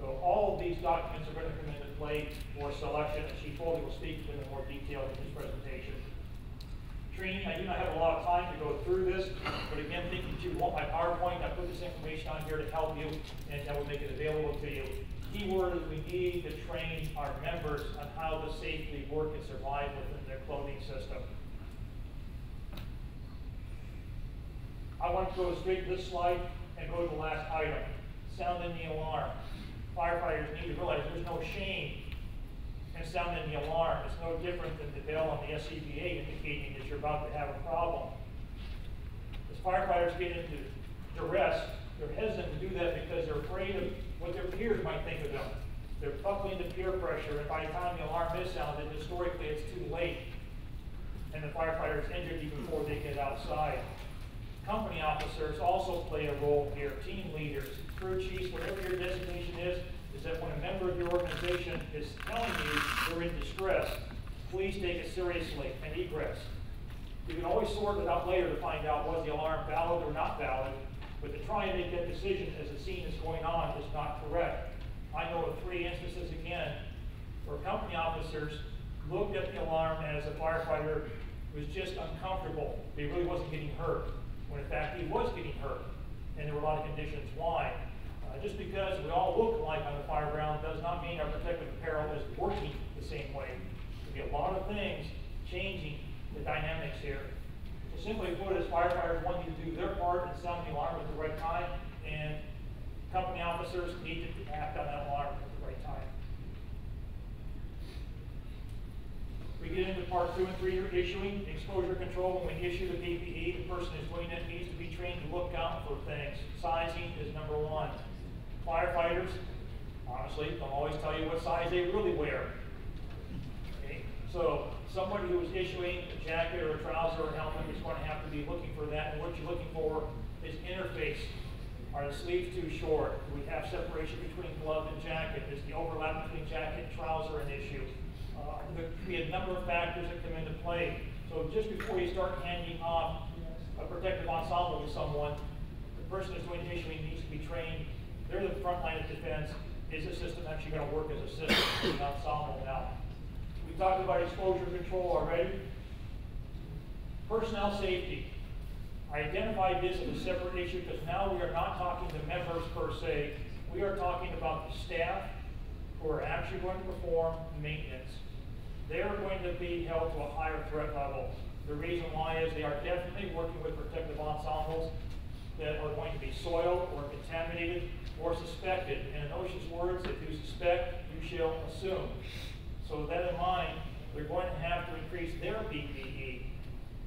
So all of these documents are going to come into play for selection, and Chief Foley will speak to them in more detail in his presentation. Training, I do not have a lot of time to go through this, but again, thinking that you want my PowerPoint, I put this information on here to help you, and I will make it available to you. Key word is we need to train our members on how to safely work and survive within their clothing system. I want to go straight to this slide and go to the last item, sounding the alarm firefighters need to realize there's no shame in sounding the alarm. It's no different than the bell on the SCBA indicating that you're about to have a problem. As firefighters get into duress, they're hesitant to do that because they're afraid of what their peers might think of them. They're buckling to peer pressure, and by the time the alarm is sounded, historically it's too late. And the firefighter is injured even before they get outside. Company officers also play a role here, team leaders, crew chiefs, whatever your designation is, is that when a member of your organization is telling you they're in distress, please take it seriously and egress. You can always sort it out later to find out was the alarm valid or not valid, but to try and make that decision as the scene is going on is not correct. I know of three instances again where company officers looked at the alarm as a firefighter was just uncomfortable. He really wasn't getting hurt, when in fact he was getting hurt. And there were a lot of conditions why. Uh, just because we all look alike on the fire ground does not mean our protective apparel is working the same way. There'll be a lot of things changing the dynamics here. So simply put, as firefighters want you to do their part and sound the alarm at the right time, and company officers need to act on that alarm at the right time. We get into part two and three, you're issuing exposure control. When we issue the PPE, the person who's doing it needs to be trained to look out for things. Sizing is number one. Firefighters, honestly, don't always tell you what size they really wear. Okay, so somebody who is issuing a jacket or a trouser or helmet is going to have to be looking for that, and what you're looking for is interface. Are the sleeves too short? Do we have separation between glove and jacket? Is the overlap between jacket and trouser an issue? Uh, there could be a number of factors that come into play. So just before you start handing off a protective ensemble to someone, the person who's doing the issuing needs to be trained. They're the front line of defense. Is the system actually going to work as a system, as an ensemble now? We talked about exposure control already. Personnel safety. I identified this as a separate issue because now we are not talking to members per se. We are talking about the staff who are actually going to perform maintenance. They are going to be held to a higher threat level. The reason why is they are definitely working with protective ensembles that are going to be soiled or contaminated or suspected. And in OSHA's words, if you suspect, you shall assume. So with that in mind, they're going to have to increase their PPE.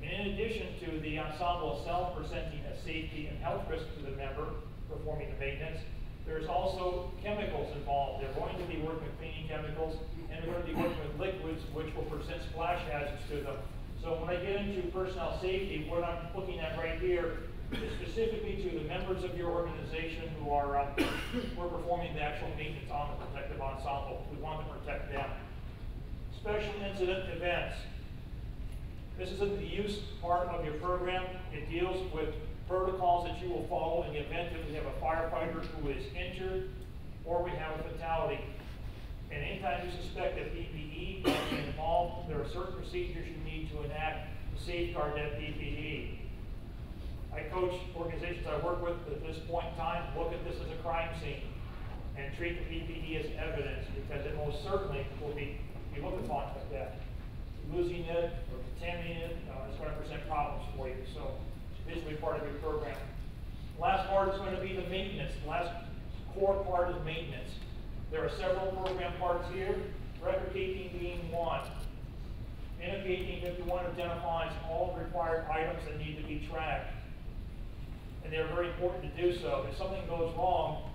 And in addition to the ensemble itself presenting a safety and health risk to the member performing the maintenance, there's also chemicals involved. They're going to be working with cleaning chemicals, and they're going to be working with liquids which will present splash hazards to them. So when I get into personnel safety, what I'm looking at right here specifically to the members of your organization who are, uh, who are performing the actual maintenance on the protective ensemble. We want to protect them. Special incident events. This is in the use part of your program. It deals with protocols that you will follow in the event that we have a firefighter who is injured or we have a fatality. And anytime you suspect that PPE be involved, there are certain procedures you need to enact to safeguard that PPE. I coach organizations I work with at this point in time, look at this as a crime scene and treat the PPE as evidence because it most certainly will be, be looked upon like that. Losing it or contaminating it uh, is going to present problems for you. So this will be part of your program. The Last part is going to be the maintenance. The last core part is maintenance. There are several program parts here, record keeping being one. NFPA 1851 identifies all required items that need to be tracked. And they're very important to do so. If something goes wrong,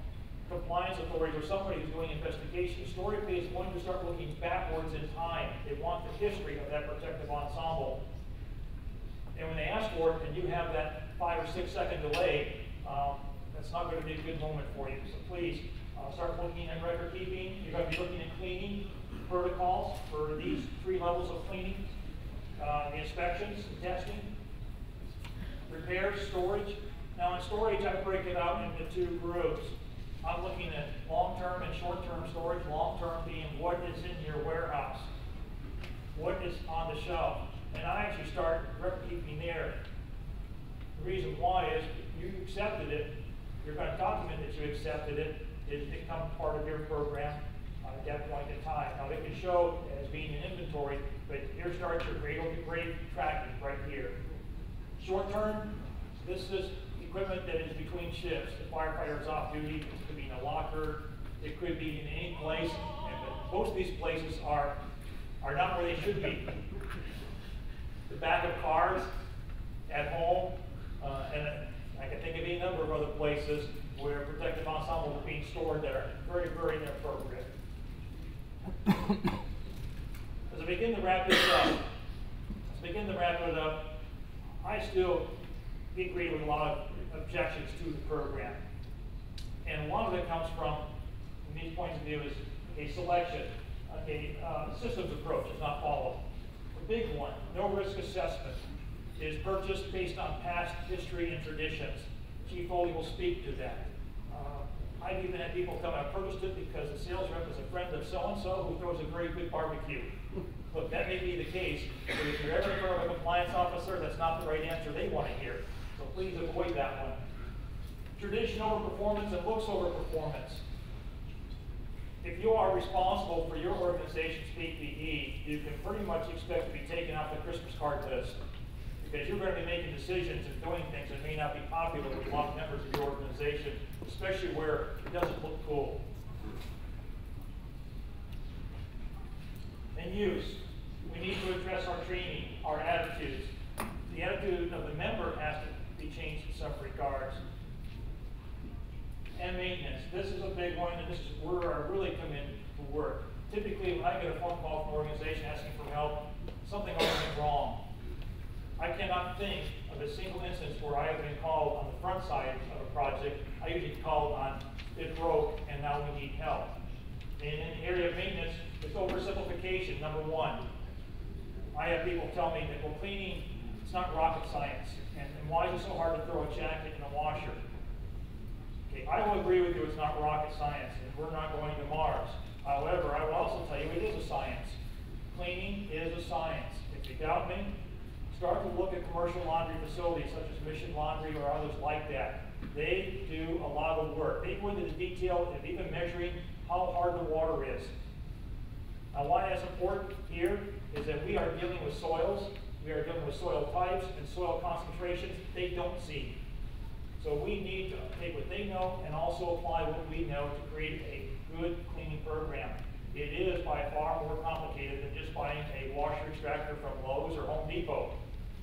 compliance authorities or somebody who's doing investigation historically is going to start looking backwards in time. They want the history of that protective ensemble. And when they ask for it, and you have that five or six second delay, um, that's not going to be a good moment for you. So please uh, start looking at record keeping. You're going to be looking at cleaning protocols for these three levels of cleaning, uh, the inspections and testing, repairs, storage. Now in storage, I break it out into two groups. I'm looking at long-term and short-term storage. Long-term being what is in your warehouse, what is on the shelf. And I actually start keeping there. The reason why is you accepted it, you're going to document that you accepted it, it becomes part of your program at that point in time. Now, it can show as being an inventory, but here starts your cradle to grave tracking right here. Short term, this is equipment that is between shifts. The firefighter is off duty, it could be in a locker, it could be in any place, and most of these places are, are not where they should be. The back of cars, at home, uh, and I can think of any number of other places where protective ensembles are being stored that are very, very inappropriate. As I begin to wrap this up, as I begin to wrap it up, I still agree with a lot of objections to the program. And one of it comes from, from these points of view, is a selection, a uh, systems approach is not followed. The big one, no risk assessment, is purchased based on past history and traditions. Chief Foley will speak to that. Uh, I've even had people come, I purchased it because the sales rep is a friend of so-and-so who throws a very good barbecue. Look, that may be the case, but if you're ever in front of a compliance officer, that's not the right answer they want to hear. Please avoid that one. Tradition over performance and looks over performance. If you are responsible for your organization's PPE, you can pretty much expect to be taken off the Christmas card list because you're going to be making decisions and doing things that may not be popular with a lot of members of your organization, especially where it doesn't look cool. And use. We need need to address our training, our attitudes. The attitude of the member has to be changed in some regards. And maintenance, this is a big one, and this is where I really come in to work. Typically, when I get a phone call from an organization asking for help, something always went wrong. I cannot think of a single instance where I have been called on the front side of a project. I usually called on it broke and now we need help. And in the area of maintenance, it's oversimplification, number one. I have people tell me that, well, cleaning, it's not rocket science. And, and why is it so hard to throw a jacket in a washer? Okay, I will agree with you, it's not rocket science, and we're not going to Mars. However, I will also tell you it is a science. Cleaning is a science. If you doubt me, start to look at commercial laundry facilities such as Mission Laundry or others like that. They do a lot of work. They go into the detail of even measuring how hard the water is. Now, why that's important here is that we are dealing with soils, we are dealing with soil types and soil concentrations they don't see. So we need to take what they know and also apply what we know to create a good cleaning program. It is by far more complicated than just buying a washer extractor from Lowe's or Home Depot.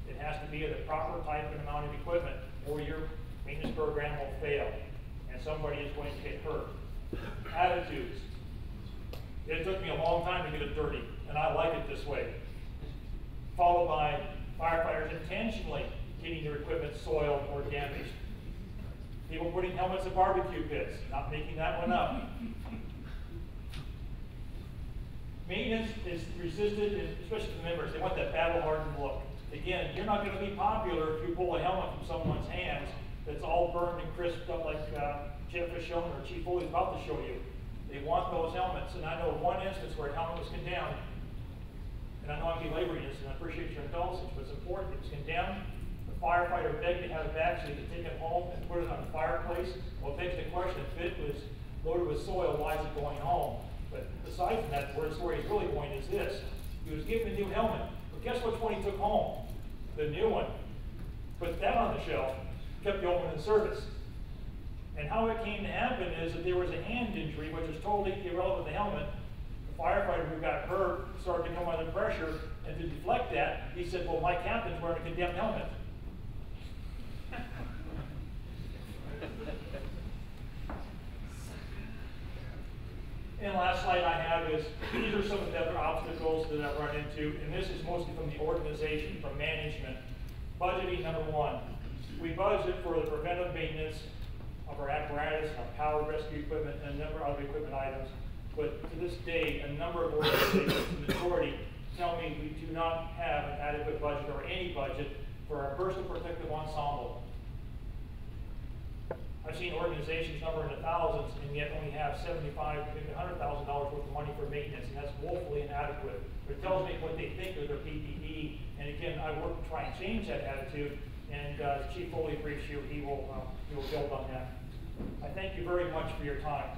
It has to be the proper type and amount of equipment, or your maintenance program will fail, and somebody is going to get hurt. Attitudes. It took me a long time to get it dirty, and I like it this way. Followed by firefighters intentionally getting their equipment soiled or damaged. People putting helmets in barbecue pits, not making that one up. Maintenance is resisted, especially the members, they want that battle hardened look. Again, you're not gonna be popular if you pull a helmet from someone's hands that's all burned and crisped up like, uh, Jeff has shown or Chief Foley's about to show you. They want those helmets, and I know one instance where a helmet was condemned, and I know I'm belaboring this, and I appreciate your indulgence, but it's important, it was condemned. The firefighter begged to have it back so he could take it home and put it on the fireplace. Well, it begs the question, if it was loaded with soil, why is it going home? But aside from that, where the story is really going is this. He was given a new helmet, but guess which one he took home? The new one. Put that on the shelf, kept the old one in service. And how it came to happen is that there was a hand injury, which is totally irrelevant to the helmet. Firefighter who got hurt started to come under pressure, and to deflect that, he said, well, my captain's wearing a condemned helmet. And last slide I have is, these are some of the other obstacles that I've run into, and this is mostly from the organization, from management. Budgeting, number one. We budget for the preventive maintenance of our apparatus, our power rescue equipment, and a number of other equipment items. But to this day, a number of organizations, the majority, tell me we do not have an adequate budget or any budget for our personal protective ensemble. I've seen organizations number in the thousands and yet only have seventy-five, maybe hundred thousand dollars worth of money for maintenance, and that's woefully inadequate. It tells me what they think of their PPE, and again, I work to try and change that attitude, and, uh, Chief Foley briefs you, he will, uh, he will build on that. I thank you very much for your time.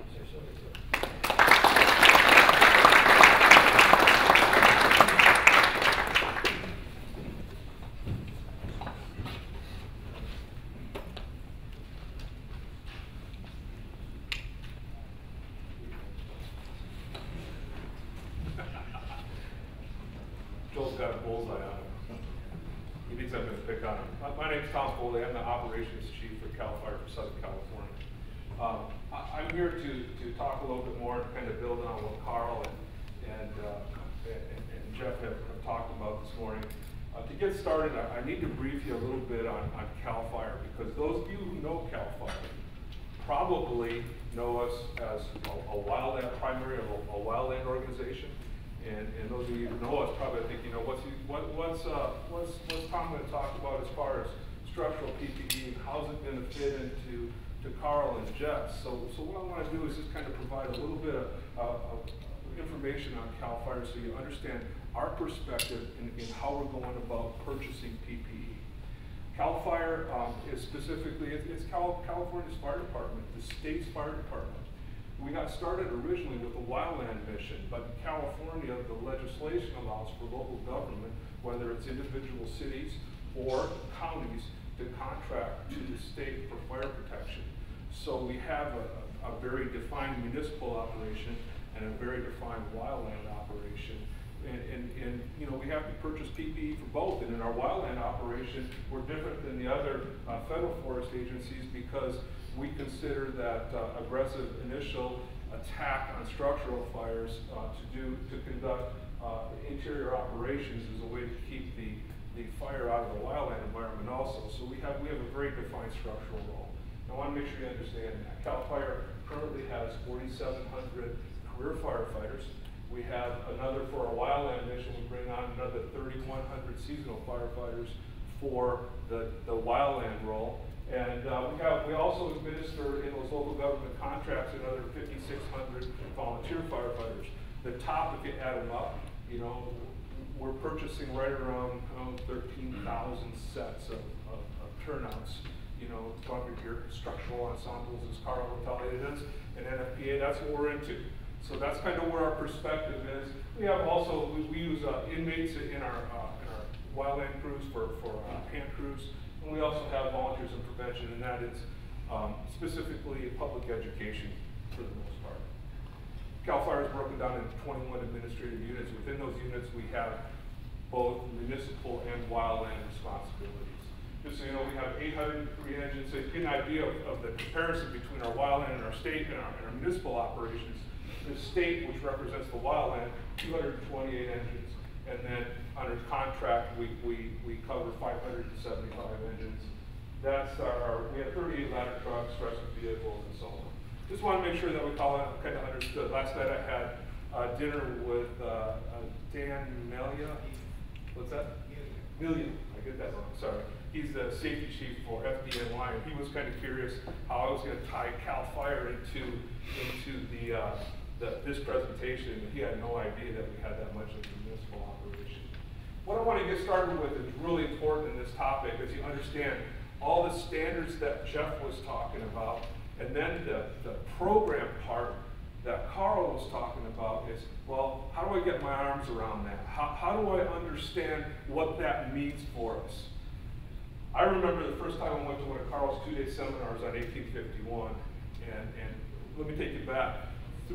Joel's got a bullseye on him. He thinks I'm gonna pick on him. My, my name's Tom Foley, I'm the operations chief for CAL FIRE for Southern California. Um, I, I'm here to, to talk a little bit more, kind of building on what Carl and, and, uh, and, and Jeff have, have talked about this morning. Uh, to get started, I, I need to brief you a little bit on, on CAL FIRE, because those of you who know CAL FIRE probably know us as a, a wildland primary, a, a wildland organization. And, and those of you who know us probably think, you know, what's, he- what, what's, uh, what's, what's Tom gonna talk about as far as structural PPE, and how's it gonna fit into, to Carl and Jeff? So, so what I wanna do is just kind of provide a little bit of, uh, of information on CAL FIRE so you understand our perspective in, in how we're going about purchasing PPE. CAL FIRE, um, is specifically, it- it's Cal, California's fire department, the state's fire department. We got started originally with a wildland mission, but in California, the legislation allows for local government, whether it's individual cities or counties, to contract to the state for fire protection. So we have a, a very defined municipal operation and a very defined wildland operation. And, and, and, you know, we have to purchase PPE for both, and in our wildland operation, we're different than the other, uh, federal forest agencies because we consider that, uh, aggressive initial attack on structural fires, uh, to do, to conduct, uh, interior operations is a way to keep the, the fire out of the wildland environment also. So we have, we have a very defined structural role. I want to make sure you understand that. CAL FIRE currently has forty-seven hundred career firefighters. We have another, for our wildland mission, we bring on another thirty-one hundred seasonal firefighters for the, the wildland role. And, uh, we have, we also administer in those local government contracts another fifty-six hundred volunteer firefighters. The top, if you add them up, you know, we're purchasing right around, um, thirteen thousand sets of, of, of turnouts. You know, talking here, structural ensembles, as Carl will tell you it is, and NFPA, that's what we're into. So that's kind of where our perspective is. We have also, we, we use uh, inmates in our, uh, in our wildland crews for, for uh, hand crews. And we also have volunteers in prevention, and that is um, specifically public education for the most part. CAL FIRE is broken down into twenty-one administrative units. Within those units, we have both municipal and wildland responsibilities. Just so you know, we have eight hundred and three engines, so you get an idea of, of the comparison between our wildland and our state and our, and our municipal operations. The state, which represents the wildland, two hundred and twenty-eight engines. And then under contract, we, we, we cover five hundred and seventy-five engines. That's our, we have thirty-eight ladder trucks, rescue vehicles, and so on. Just want to make sure that we call it kind of understood. Last night I had uh, dinner with uh, uh, Dan Melia. What's that? Million. I get that wrong. Sorry. He's the safety chief for FDNY, and he was kind of curious how I was going to tie Cal Fire into into the, uh, the this presentation. He had no idea that we had that much of a municipal operation. What I want to get started with is really important in this topic, as you understand all the standards that Jeff was talking about and then the, the program part that Carl was talking about is, well, how do I get my arms around that? How, how do I understand what that means for us? I remember the first time I went to one of Carl's two-day seminars on 1851, and, and let me take you back.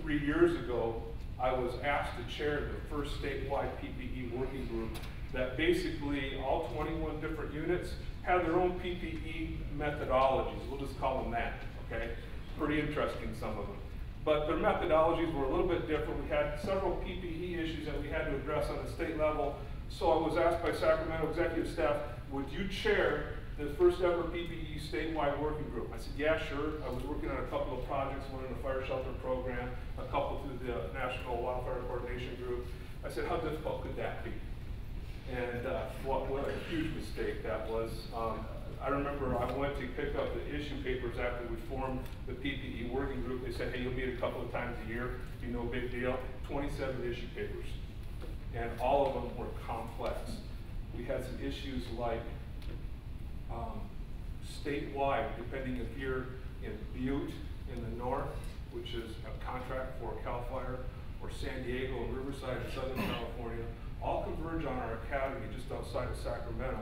Three years ago, I was asked to chair the first statewide PPE working group that basically all 21 different units had their own PPE methodologies. We'll just call them that okay? Pretty interesting, some of them. But their methodologies were a little bit different. We had several PPE issues that we had to address on the state level. So I was asked by Sacramento executive staff, would you chair the first ever PPE statewide working group? I said, yeah, sure. I was working on a couple of projects, one in the fire shelter program, a couple through the National Wildfire Coordination Group. I said, how difficult could that be? And uh, what, what a huge mistake that was. Um, I remember I went to pick up the issue papers after we formed the PPE working group. They said, hey, you'll meet a couple of times a year. You know, big deal. 27 issue papers. And all of them were complex. We had some issues like um, statewide, depending if you're in Butte in the north, which is a contract for CAL FIRE, or San Diego and Riverside in Southern California, all converge on our academy just outside of Sacramento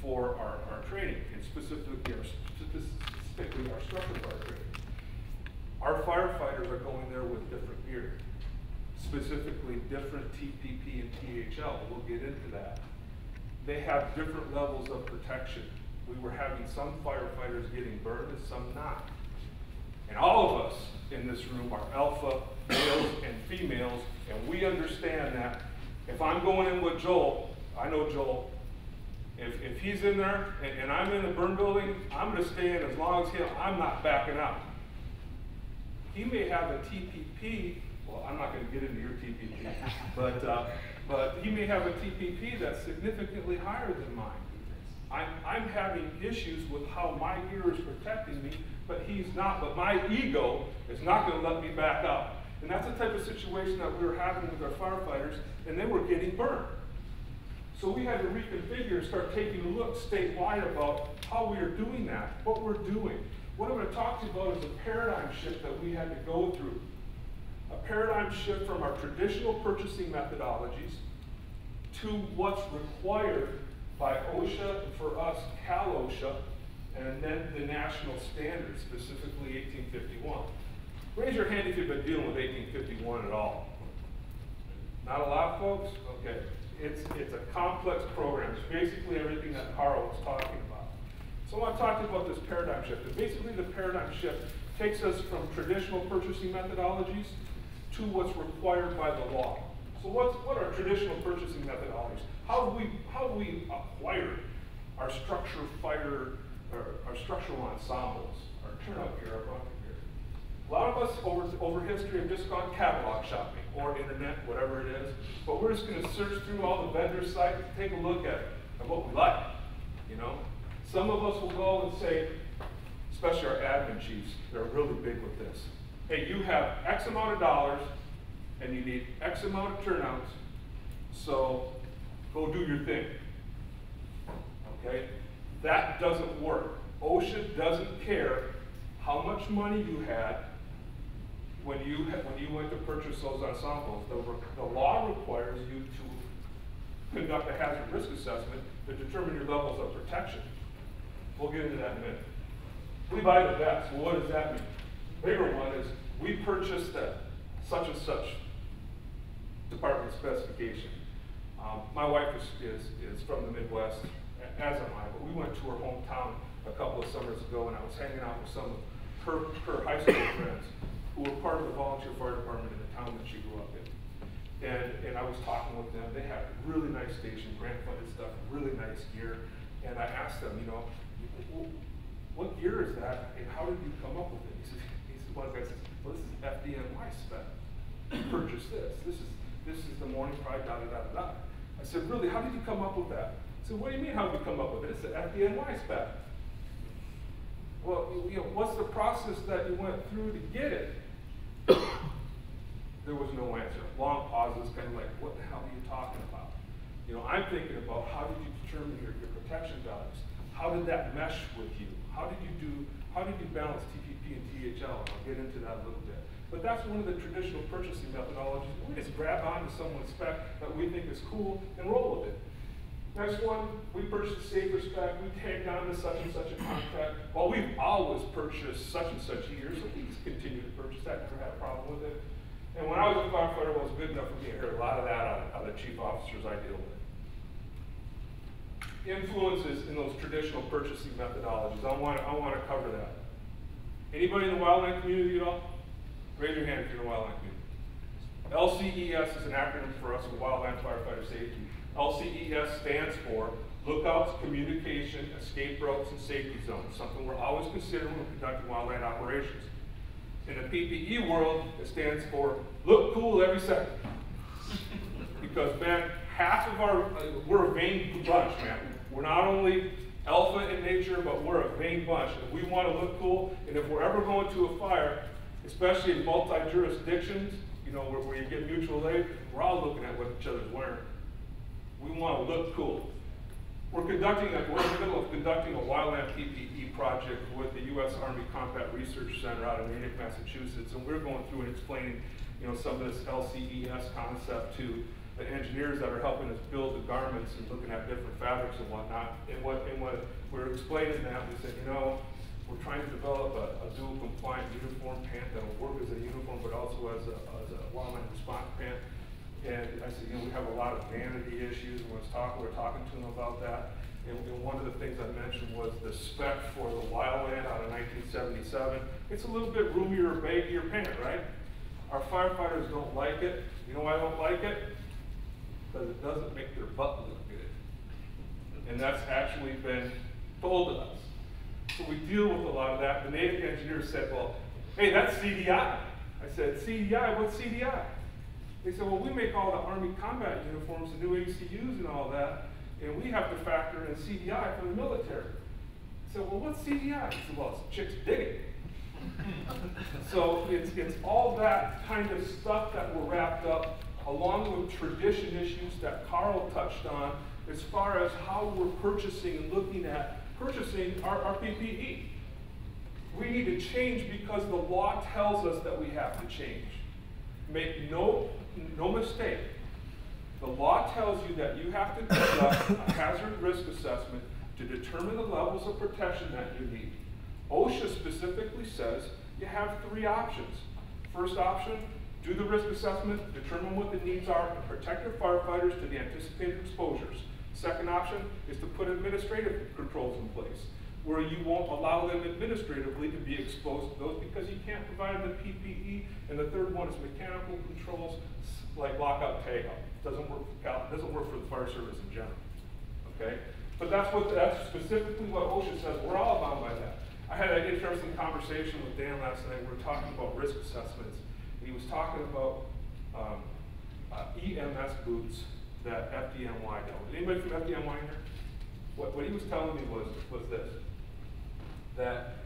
for our, our training, and specifically our, specifically our structure fire training. Our firefighters are going there with different gear, specifically different TPP and THL. We'll get into that. They have different levels of protection. We were having some firefighters getting burned and some not. And all of us in this room are alpha males and females, and we understand that if I'm going in with Joel, I know Joel, if, if he's in there and, and I'm in the burn building, I'm going to stay in as long as he, I'm not backing out. He may have a TPP, well, I'm not going to get into your TPP, but, uh, but he may have a TPP that's significantly higher than mine. I'm, I'm having issues with how my gear is protecting me, but he's not. But my ego is not going to let me back up. And that's the type of situation that we were having with our firefighters, and they were getting burned. So we had to reconfigure and start taking a look statewide about how we are doing that, what we're doing. What I'm going to talk to you about is a paradigm shift that we had to go through. A paradigm shift from our traditional purchasing methodologies to what's required by OSHA, for us, Cal OSHA, and then the national standards, specifically 1851. Raise your hand if you've been dealing with 1851 at all. Not a lot, folks? Okay. It's, it's a complex program. It's basically everything that Carl was talking about. So I want to talk about this paradigm shift. And basically, the paradigm shift takes us from traditional purchasing methodologies to what's required by the law. So what's, what are traditional purchasing methodologies? How do we, how do we acquire our structure fire, our, our structural ensembles, our turnout gear, our bunker gear? A lot of us over, over history have just gone catalog shopping or internet, whatever it is, but we're just gonna search through all the vendor sites, take a look at, at what we like, you know? Some of us will go and say, especially our admin chiefs, they're really big with this. Hey, you have X amount of dollars and you need X amount of turnouts, so go do your thing. Okay? That doesn't work. OSHA doesn't care how much money you had when you, when you went to purchase those ensembles. The, the law requires you to conduct a hazard risk assessment to determine your levels of protection. We'll get into that in a minute. We buy the vest. Well, what does that mean? Bigger one is we purchased that such and such department specification. Um, my wife is, is, is from the Midwest, as am I, but we went to her hometown a couple of summers ago and I was hanging out with some of her, her high school friends who were part of the volunteer fire department in the town that she grew up in. And, and I was talking with them. They had really nice station, grant funded stuff, really nice gear. And I asked them, you know, what gear is that and how did you come up with it? He said, he said one guy says, well, this is FDNY spec. Purchase this. This is this is the morning pride, da da da da. I said, really, how did you come up with that? I said, what do you mean, how did you come up with it? It's the FDNY spec. Well, you know, what's the process that you went through to get it? there was no answer. Long pauses, kind of like, what the hell are you talking about? You know, I'm thinking about how did you determine your, your protection values? How did that mesh with you? How did you do, how did you balance TPP and THL? I'll get into that a little bit. But that's one of the traditional purchasing methodologies. We just grab onto someone's spec that we think is cool and roll with it. Next one, we purchase safer spec, we tagged on to such and such a contract. Well, we've always purchased such and such years, so we just continue to purchase that, never had a problem with it. And when I was a firefighter, it was good enough for me to hear a lot of that out of, the chief officers I deal with. Influences in those traditional purchasing methodologies, I want, I want to cover that. Anybody in the wildland community at all? Raise your hand if you're in the wildland community. LCES is an acronym for us in Wildland Firefighter Safety. LCES stands for Lookouts, Communication, Escape Routes, and Safety Zones, something we're always considering when conducting wildland operations. In the PPE world, it stands for Look Cool Every Second. because, man, half of our, uh, we're a vain bunch, man. We're not only alpha in nature, but we're a vain bunch. If we want to look cool, and if we're ever going to a fire, especially in multi-jurisdictions, you know, where, where you get mutual aid, we're all looking at what each other's wearing. We want to look cool. We're conducting, a, we're in the middle of conducting a wildland PPE project with the U.S. Army Combat Research Center out in Natick, Massachusetts, and we're going through and explaining, you know, some of this LCES concept to the engineers that are helping us build the garments and looking at different fabrics and whatnot. And what, and what we're explaining that, we said, you know, we're trying to develop a, a dual compliant uniform pant that'll work as a uniform, but also as a, as a wildland response pant. And I said, you know, we have a lot of vanity issues, and we talk, we are talking to them about that. And, and, one of the things I mentioned was the spec for the Wildland out of 1977. It's a little bit roomier, baggier pant, right? Our firefighters don't like it. You know why I don't like it? Because it doesn't make their butt look good. And that's actually been told to us. So we deal with a lot of that. The Natick engineer said, well, hey, that's CDI. I said, CDI? What's CDI? They said, well, we make all the Army combat uniforms, the new ACUs and all that, and we have to factor in CDI for the military. I said, well, what's CDI? He said, well, it's chicks digging. so it's, it's all that kind of stuff that we're wrapped up, along with tradition issues that Carl touched on, as far as how we're purchasing and looking at purchasing our, our PPE. We need to change because the law tells us that we have to change. Make no no mistake, the law tells you that you have to conduct a hazard risk assessment to determine the levels of protection that you need. OSHA specifically says you have three options. First option, Do the risk assessment, determine what the needs are, and protect your firefighters to the anticipated exposures. Second option is to put administrative controls in place, where you won't allow them administratively to be exposed to those because you can't provide the PPE. And the third one is mechanical controls, like lockout, tagout. Doesn't work for doesn't work for the fire service in general, okay? But that's what, that's specifically what OSHA says, we're all bound by that. I had an interesting conversation with Dan last night, we were talking about risk assessments. And he was talking about, um, uh, EMS boots that FDNY dealt. Anybody from FDNY here? What, what he was telling me was, was this, that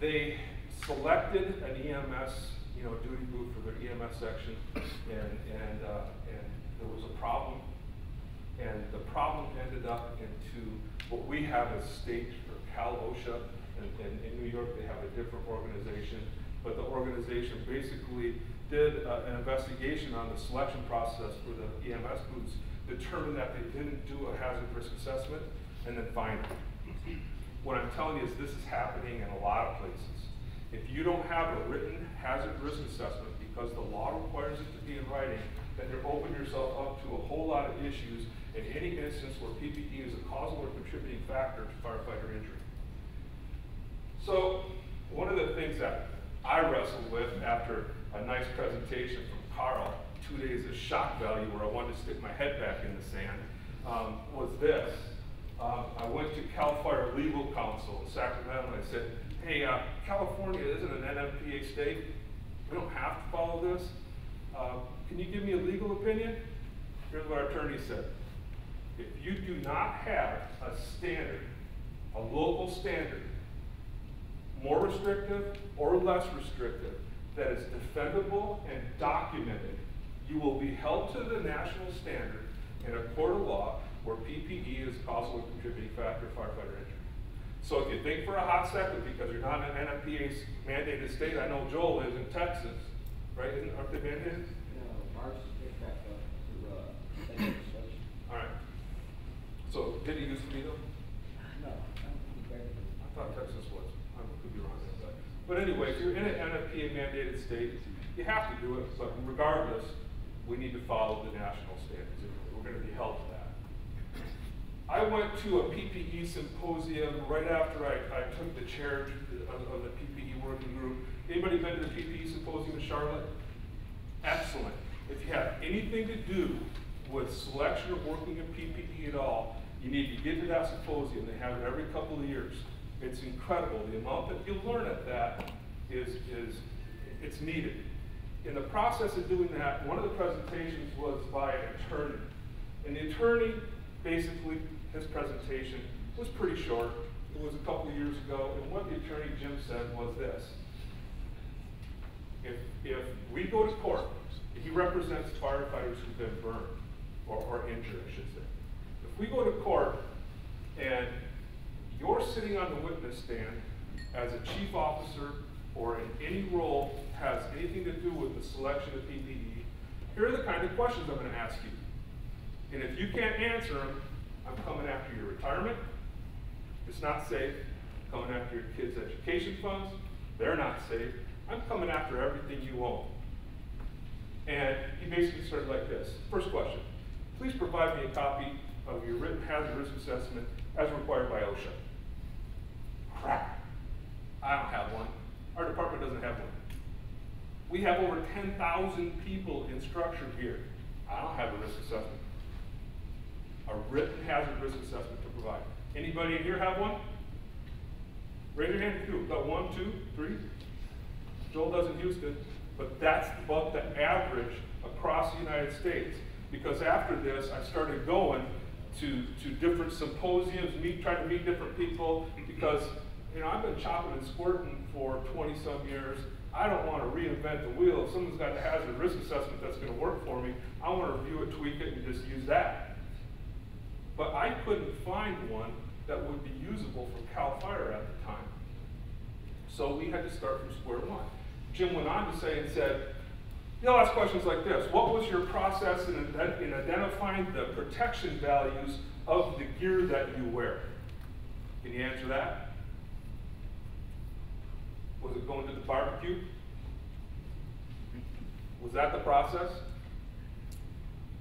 they selected an EMS, you know, duty boot for their EMS section, and, and, uh, and there was a problem. And the problem ended up into what we have as state or Cal OSHA, and, and in New York, they have a different organization. But the organization basically did uh, an investigation on the selection process for the EMS boots, determined that they didn't do a hazard risk assessment, and then fined. What I'm telling you is this is happening in a lot of places. If you don't have a written hazard risk assessment because the law requires it to be in writing, then you're opening yourself up to a whole lot of issues in any instance where PPE is a causal or contributing factor to firefighter injury. So, one of the things that I wrestled with after a nice presentation from Carl, two days of shock value where I wanted to stick my head back in the sand, um, was this. Um, I went to CAL FIRE Legal Counsel in Sacramento and I said, hey, uh, California isn't an NFPA state. We don't have to follow this. Uh, can you give me a legal opinion? Here's what our attorney said. If you do not have a standard, a local standard, more restrictive or less restrictive, that is defendable and documented, you will be held to the national standard in a court of law where PPE is causal or contributing factor of firefighter injury. So if you think for a hot second, because you're not an NFPA mandated state, I know Joel is in Texas, right? Isn't, aren't they mandated? No, back up to, uh, legislation. All right. So did he used to be though? No, I don't think he. I thought Texas was. I could be wrong there, but, anyway, if you're in an NFPA mandated state, you have to do it, but regardless, we need to follow the national standards. We're gonna be held to that. I went to a PPE symposium right after I, I took the chair of, of the PPE working group. Anybody been to the PPE symposium in Charlotte? Excellent. If you have anything to do with selection of working in PPE at all, you need to get to that symposium. They have it every couple of years. It's incredible. The amount that you learn at that is, is, it's needed. In the process of doing that, one of the presentations was by an attorney. And the attorney, basically, his presentation was pretty short. It was a couple of years ago, and what the attorney Jim said was this. If, if we go to court, he represents firefighters who've been burned, or, or injured, I should say. If we go to court and you're sitting on the witness stand as a chief officer or in any role has anything to do with the selection of PPE, here are the kind of questions I'm gonna ask you. And if you can't answer them, I'm coming after your retirement. It's not safe. I'm coming after your kids' education funds. They're not safe. I'm coming after everything you own. And he basically started like this. First question, please provide me a copy of your written hazard risk assessment as required by OSHA. I don't have one. Our department doesn't have one. We have over ten thousand people in structure here. I don't have a risk assessment. A written hazard risk assessment to provide. Anybody in here have one? Raise your hand if you. Got one, two, three? Joel does in Houston, but that's about the average across the United States. Because after this, I started going to, to different symposiums, meet, trying to meet different people, because, you know, I've been chopping and squirting for twenty-some years. I don't wanna reinvent the wheel. If someone's got a hazard risk assessment that's gonna work for me, I wanna review it, tweak it, and just use that. But I couldn't find one that would be usable for CAL FIRE at the time. So we had to start from square one. Jim went on to say and said, You'll ask questions like this. What was your process in, in identifying the protection values of the gear that you wear? Can you answer that? Was it going to the barbecue? Was that the process?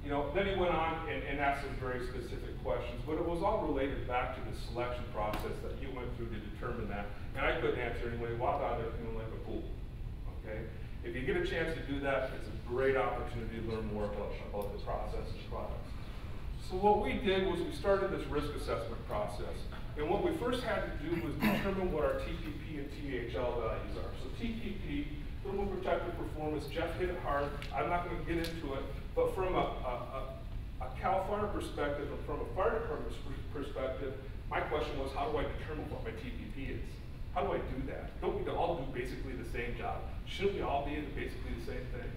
You know, then he went on and, and asked some very specific questions, but it was all related back to the selection process that you went through to determine that. And I couldn't answer anyway, walk out there feeling like a fool, okay? If you get a chance to do that, it's a great opportunity to learn more about, about the process and products. So what we did was we started this risk assessment process. And what we first had to do was determine what our TPP THL values are. So TPP, thermal protective performance, Jeff hit it hard. I'm not gonna get into it, but from a, a, a, a CAL FIRE perspective and from a fire department perspective, my question was, how do I determine what my TPP is? How do I do that? Don't we all do basically the same job? Shouldn't we all be in basically the same thing?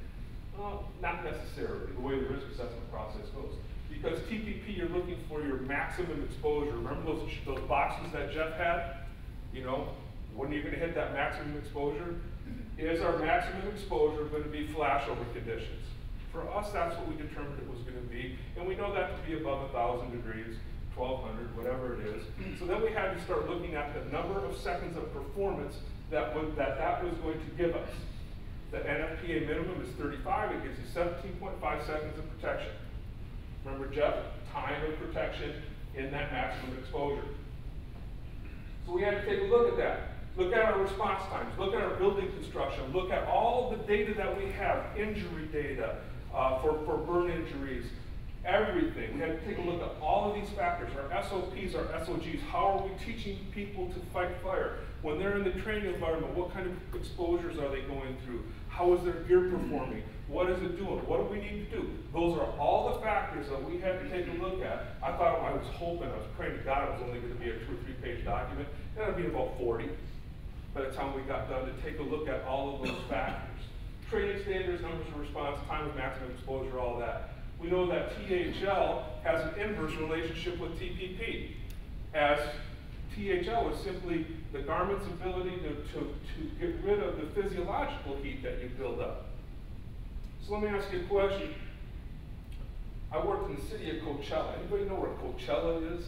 Well, not necessarily, the way the risk assessment process goes. Because TPP, you're looking for your maximum exposure. Remember those, those boxes that Jeff had? You know, when you're you gonna hit that maximum exposure? Is our maximum exposure gonna be flashover conditions? For us, that's what we determined it was gonna be, and we know that to be above thousand degrees, twelve hundred, whatever it is. So then we had to start looking at the number of seconds of performance that would, that that was going to give us. The NFPA minimum is thirty-five, it gives you seventeen point five seconds of protection. Remember, Jeff, time of protection in that maximum exposure. So we had to take a look at that. Look at our response times, look at our building construction, look at all the data that we have, injury data, uh, for, for burn injuries, everything. We had to take a look at all of these factors, our SOPs, our SOGs, how are we teaching people to fight fire? When they're in the training environment, what kind of exposures are they going through? How is their gear performing? What is it doing? What do we need to do? Those are all the factors that we had to take a look at. I thought, I was hoping, I was praying to God it was only gonna be a two or three page document. That'd be about forty by the time we got done to take a look at all of those factors. Training standards, numbers of response, time of maximum exposure, all that. We know that THL has an inverse relationship with TPP, as THL is simply the garment's ability to, to, to get rid of the physiological heat that you build up. So let me ask you a question. I worked in the city of Coachella. Anybody know where Coachella is?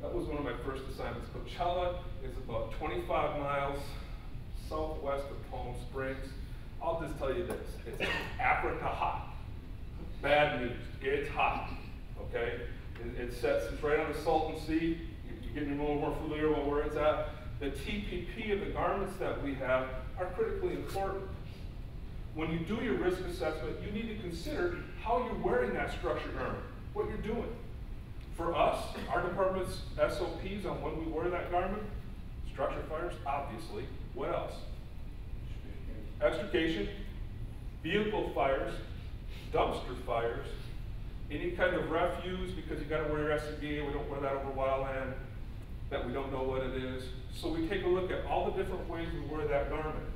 That was one of my first assignments. Coachella is about 25 miles southwest of Palm Springs. I'll just tell you this, it's Africa hot. Bad news, it's hot, okay? It, it sets, it's right on the Salton Sea. You- You're getting a little more familiar with where it's at. The TPP of the garments that we have are critically important. When you do your risk assessment, you need to consider how you're wearing that structure garment, what you're doing. For us, our department's SOPs on when we wear that garment, structure fires, obviously. What else? Extrication, vehicle fires, dumpster fires, any kind of refuse, because you gotta wear your SCBA, we don't wear that over wildland, that we don't know what it is. So we take a look at all the different ways we wear that garment.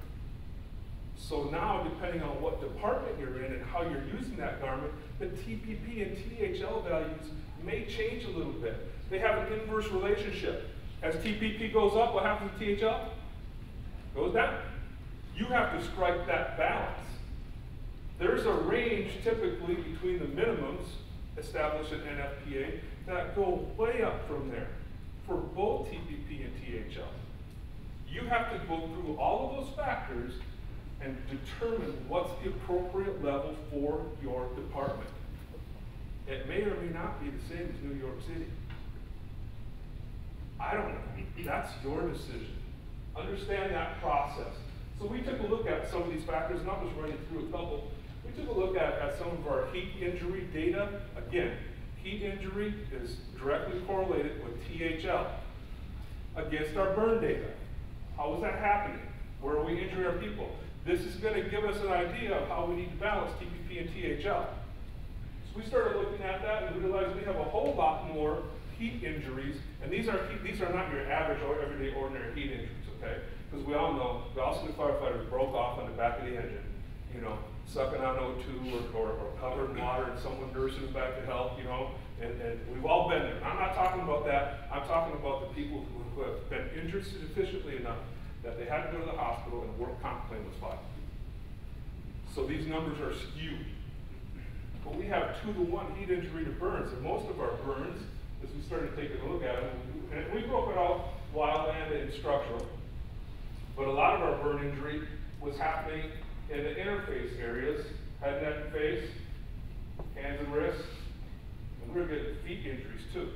So now, depending on what department you're in and how you're using that garment, the TPP and THL values may change a little bit. They have an inverse relationship. As TPP goes up, what happens to THL? Goes down. You have to strike that balance. There's a range typically between the minimums established in NFPA that go way up from there for both TPP and THL. You have to go through all of those factors and determine what's the appropriate level for your department. It may or may not be the same as New York City. I don't know. That's your decision. Understand that process. So we took a look at some of these factors, and I was running through a couple. We took a look at, at some of our heat injury data. Again, heat injury is directly correlated with THL against our burn data. How is that happening? Where are we injuring our people? This is going to give us an idea of how we need to balance TPP and THL. We started looking at that and we realized we have a whole lot more heat injuries, and these are heat, these are not your average or everyday ordinary heat injuries, okay? Because we all know the Austin firefighters broke off on the back of the engine, you know, sucking on O2 or, or, or covered in water and someone nursing back to health, you know, and, and we've all been there. I'm not talking about that. I'm talking about the people who, who have been injured sufficiently enough that they had to go to the hospital and work comp claim was filed. So these numbers are skewed. But we have two to one heat injury to burns, and most of our burns, as we started taking a look at them, and we broke it out wildland and structural. But a lot of our burn injury was happening in the interface areas, head, neck, and face, hands and wrists, and we were getting feet injuries too.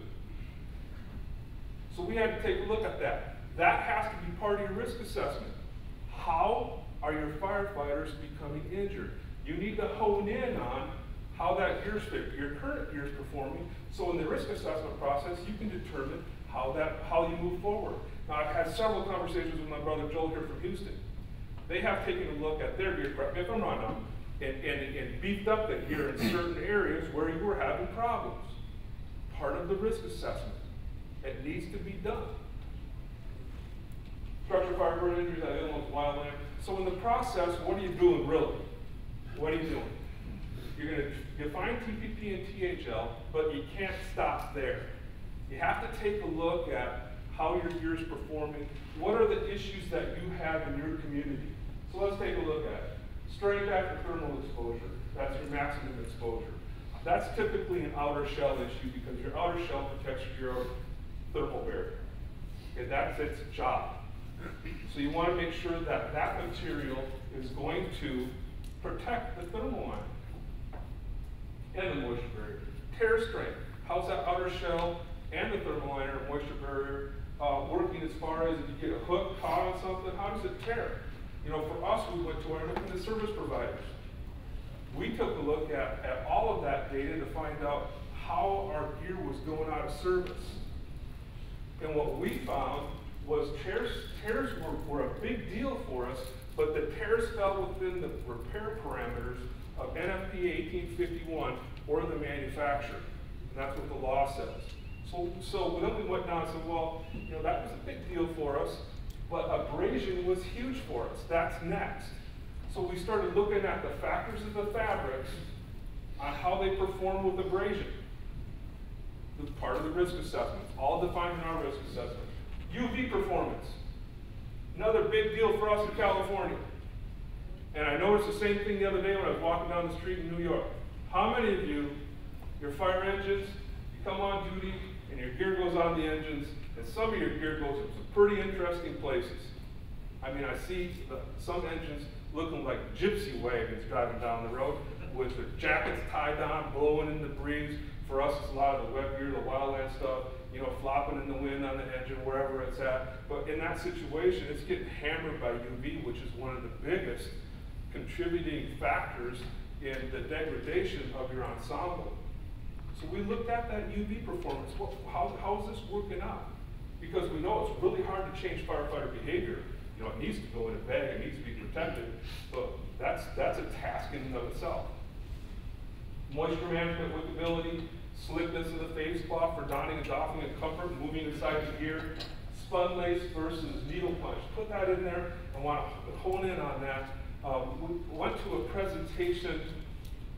So we had to take a look at that. That has to be part of your risk assessment. How are your firefighters becoming injured? You need to hone in on how that gear's fit, your current gear's performing. So in the risk assessment process, you can determine how that how you move forward. Now I've had several conversations with my brother Joel here from Houston. They have taken a look at their gear, correct me if I'm wrong now, and, and, and beefed up the gear in certain areas where you were having problems. Part of the risk assessment. It needs to be done. Structure fire burn injuries, I didn't wildland. So in the process, what are you doing really? What are you doing? You're gonna define TPP and THL, but you can't stop there. You have to take a look at how your gear is performing. What are the issues that you have in your community? So let's take a look at it. Straight after thermal exposure, that's your maximum exposure. That's typically an outer shell issue because your outer shell protects your thermal barrier. Okay, that's its job. So you want to make sure that that material is going to protect the thermal line the moisture barrier. Tear strength, how's that outer shell and the thermal liner moisture barrier uh, working as far as if you get a hook caught on something, how does it tear? You know, for us, we went to our independent service providers. We took a look at, at all of that data to find out how our gear was going out of service. And what we found was tears, tears were, were a big deal for us, but the tears fell within the repair parameters of NFPA 1851 or the manufacturer. And that's what the law says. So, so then we went down and said, well, you know, that was a big deal for us, but abrasion was huge for us. That's next. So we started looking at the factors of the fabrics on how they perform with abrasion. The part of the risk assessment, all defined in our risk assessment. UV performance, another big deal for us in California. And I noticed the same thing the other day when I was walking down the street in New York. How many of you, your fire engines, you come on duty and your gear goes on the engines, and some of your gear goes in some pretty interesting places. I mean, I see the, some engines looking like gypsy wagons driving down the road with their jackets tied on, blowing in the breeze. For us, it's a lot of the web gear, the wildland stuff, you know, flopping in the wind on the engine, wherever it's at. But in that situation, it's getting hammered by UV, which is one of the biggest contributing factors in the degradation of your ensemble. So we looked at that UV performance. What, how, how is this working out? Because we know it's really hard to change firefighter behavior. You know, it needs to go in a bag, it needs to be protected, but that's, that's a task in and of itself. Moisture management with ability, slickness of the face cloth for donning and doffing and comfort, moving inside the gear, spun lace versus needle punch. Put that in there. I want to hone in on that. Um, we went to a presentation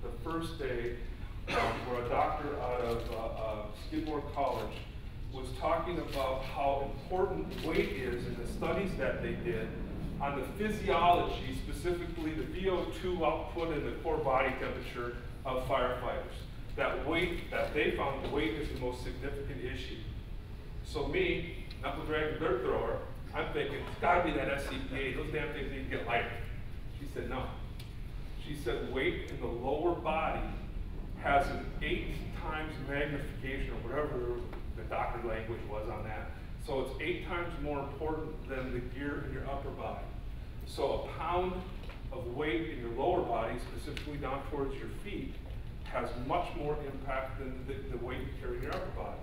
the first day um, where a doctor out of uh, uh, Skidmore College was talking about how important weight is in the studies that they did on the physiology, specifically the VO2 output and the core body temperature of firefighters. That weight, that they found weight is the most significant issue. So me, knuckle dragging dirt thrower, I'm thinking, it's gotta be that SCBA, those damn things need to get lighter. Said, no. She said weight in the lower body has an eight times magnification, or whatever the doctor language was on that. So it's eight times more important than the gear in your upper body. So a pound of weight in your lower body, specifically down towards your feet, has much more impact than the, the weight you carry in your upper body.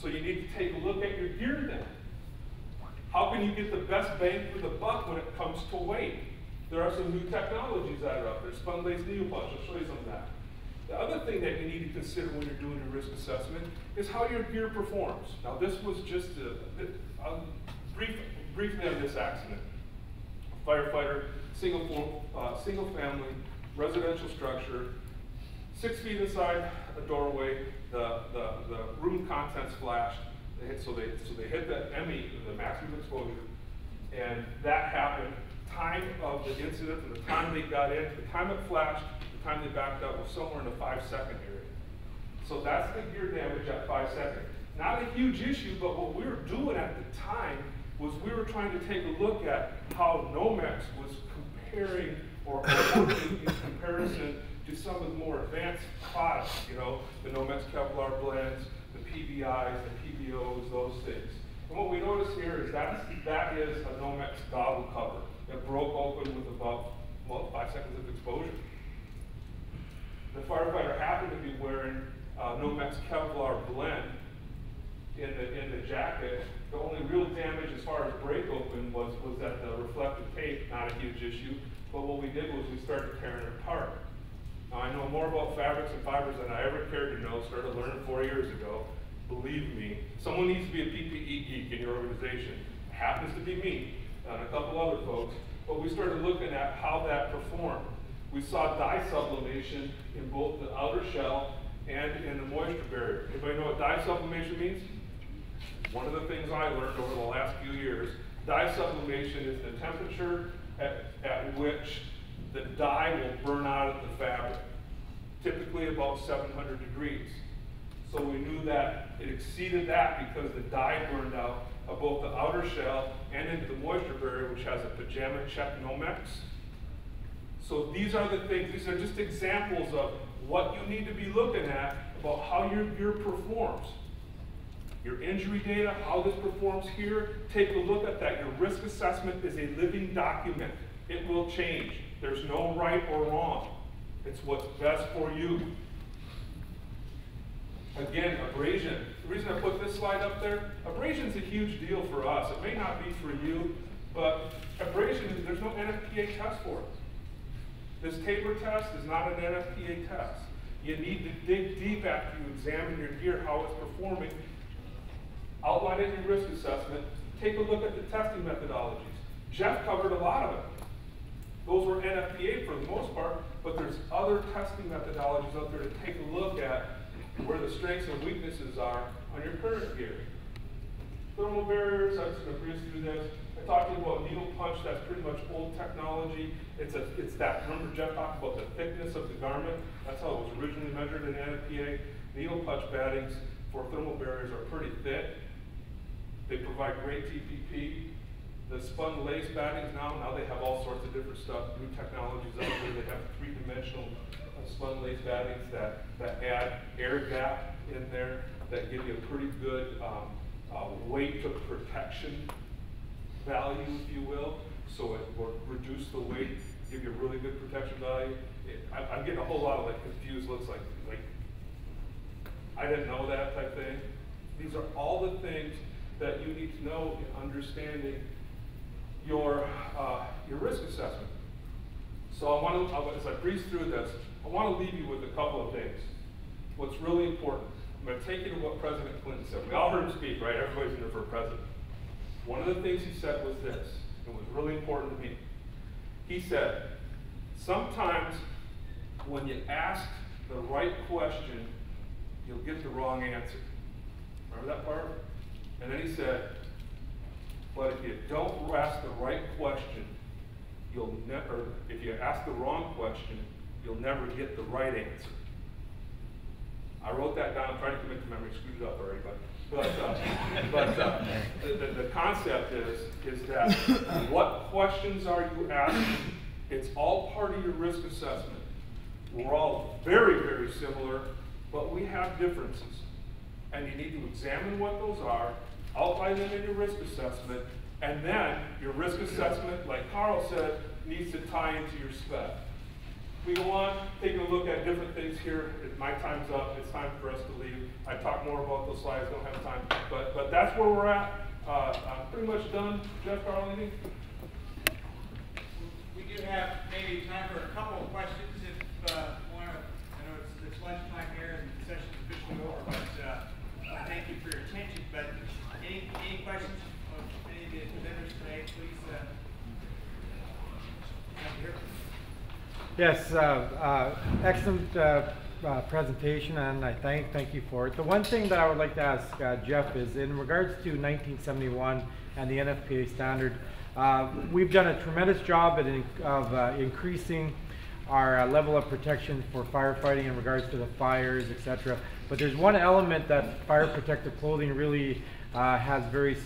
So you need to take a look at your gear then. How can you get the best bang for the buck when it comes to weight? There are some new technologies that are out there. Spun lace needle punch, I'll show you some of that. The other thing that you need to consider when you're doing your risk assessment is how your gear performs. Now this was just a, a brief, briefly on this accident. A firefighter, single, uh, single family, residential structure, six feet inside a doorway, the, the, the room contents flashed, they hit, so they so they hit the ME, the maximum exposure, and that happened. Time of the incident, from the time they got in, the time it flashed, the time they backed up was somewhere in the five second area. So that's the gear damage at five seconds. Not a huge issue, but what we were doing at the time was we were trying to take a look at how Nomex was comparing or, in, comparison to some of the more advanced products, you know, the Nomex Kevlar blends, the PBIs, the PBOs, those things. And what we notice here is that that is a Nomex goggle cover that broke open with about well, five seconds of exposure. The firefighter happened to be wearing uh, Nomex Kevlar blend in the, in the jacket. The only real damage as far as break open was, was that the reflective tape, not a huge issue, but what we did was we started tearing it apart. Now, I know more about fabrics and fibers than I ever cared to know, started learning four years ago. Believe me, someone needs to be a PPE geek in your organization. Happens to be me and a couple other folks, but we started looking at how that performed. We saw dye sublimation in both the outer shell and in the moisture barrier. Anybody know what dye sublimation means? One of the things I learned over the last few years, dye sublimation is the temperature at, at which the dye will burn out of the fabric, typically about 700 degrees. So we knew that it exceeded that because the dye burned out of both the outer shell and into the moisture barrier, which has a pajama check Nomex. So these are the things, these are just examples of what you need to be looking at about how your gear performs. Your injury data, how this performs here, take a look at that. Your risk assessment is a living document. It will change. There's no right or wrong. It's what's best for you. Again, abrasion. The reason I put this slide up there, abrasion is a huge deal for us. It may not be for you, but abrasion, is there's no NFPA test for it. This Taber test is not an NFPA test. You need to dig deep after you examine your gear, how it's performing, outline it in risk assessment, take a look at the testing methodologies. Jeff covered a lot of it. Those were NFPA for the most part, but there's other testing methodologies out there to take a look at where the strengths and weaknesses are on your current gear. Thermal barriers, I'm just going to breeze through this. I talked to you about needle punch, that's pretty much old technology. It's a, it's that, remember Jeff talked about the thickness of the garment? That's how it was originally measured in NFPA. Needle punch battings for thermal barriers are pretty thick. They provide great TPP. The spun lace battings now, now they have all sorts of different stuff, new technologies out there. They have three-dimensional spun lace battings that, that add air gap in there that give you a pretty good um, uh, weight to protection value, if you will. So it will reduce the weight, give you a really good protection value. It, I, I'm getting a whole lot of like confused looks like, like, I didn't know that type thing. These are all the things that you need to know in understanding your, uh, your risk assessment. So I want to, as I breeze through this, I want to leave you with a couple of things. What's really important, I'm going to take you to what President Clinton said. We all heard him speak, right? Everybody's in there for a president. One of the things he said was this, it was really important to me. He said, sometimes when you ask the right question, you'll get the wrong answer. Remember that part? And then he said, but if you don't ask the right question, you'll never, if you ask the wrong question, you'll never get the right answer. I wrote that down, trying to commit to memory, screwed it up already, but, but, uh, but uh, the, the, the concept is, is that what questions are you asking? It's all part of your risk assessment. We're all very, very similar, but we have differences. And you need to examine what those are, outline them in your risk assessment, and then your risk assessment, like Carl said, needs to tie into your spec. We go on, taking a look at different things here. My time's up. It's time for us to leave. I talk more about those slides. Don't have time, but but that's where we're at. Uh, I'm pretty much done. Jeff, anything? We do have maybe time for a couple of questions if, uh, of, I know it's, it's lunchtime here and the session's officially over, but, uh, uh, thank you for your attention, but any, any questions of any of the presenters today, please, uh, here. Yes, uh, uh, excellent uh, uh, presentation, and I thank thank you for it. The one thing that I would like to ask uh, Jeff is in regards to 1971 and the NFPA standard. Uh, we've done a tremendous job in, of increasing our level of protection for firefighting in regards to the fires, etc. But there's one element that fire protective clothing really has very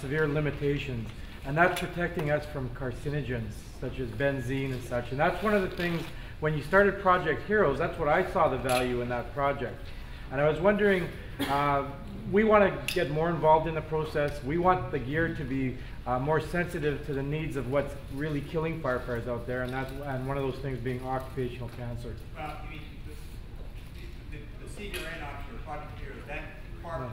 severe limitations, and that's protecting us from carcinogens such as benzene and such. And that's one of the things, when you started Project Heroes, that's what I saw the value in that project. And I was wondering, uh, we want to get more involved in the process. We want the gear to be uh, more sensitive to the needs of what's really killing firefighters out there, and that's and one of those things being occupational cancer. Well, you mean, the, the, the option Project Heroes, that part No.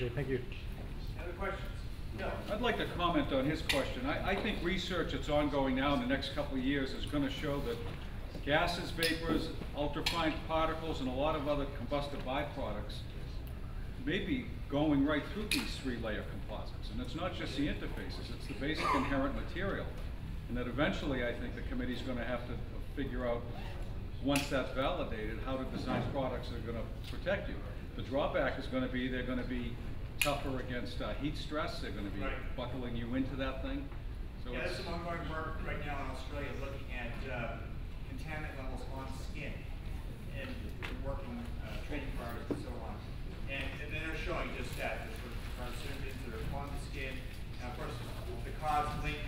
Okay, thank you. Other questions? I'd like to comment on his question. I, I think research that's ongoing now in the next couple of years is gonna show that gases, vapors, ultrafine particles, and a lot of other combustive byproducts may be going right through these three-layer composites. And it's not just the interfaces, it's the basic inherent material. And that eventually, I think the committee's gonna have to figure out, once that's validated, how to design products that are gonna protect you. The drawback is gonna be, they're gonna be tougher against uh, heat stress, they're gonna be Right. buckling you into that thing. So Yeah, there's some ongoing work right now in Australia looking at uh, contaminant levels on skin and working, uh, training programs and so on. And, and then they're showing just that, the sort of carcinogens that are on the skin. And of course, the cause link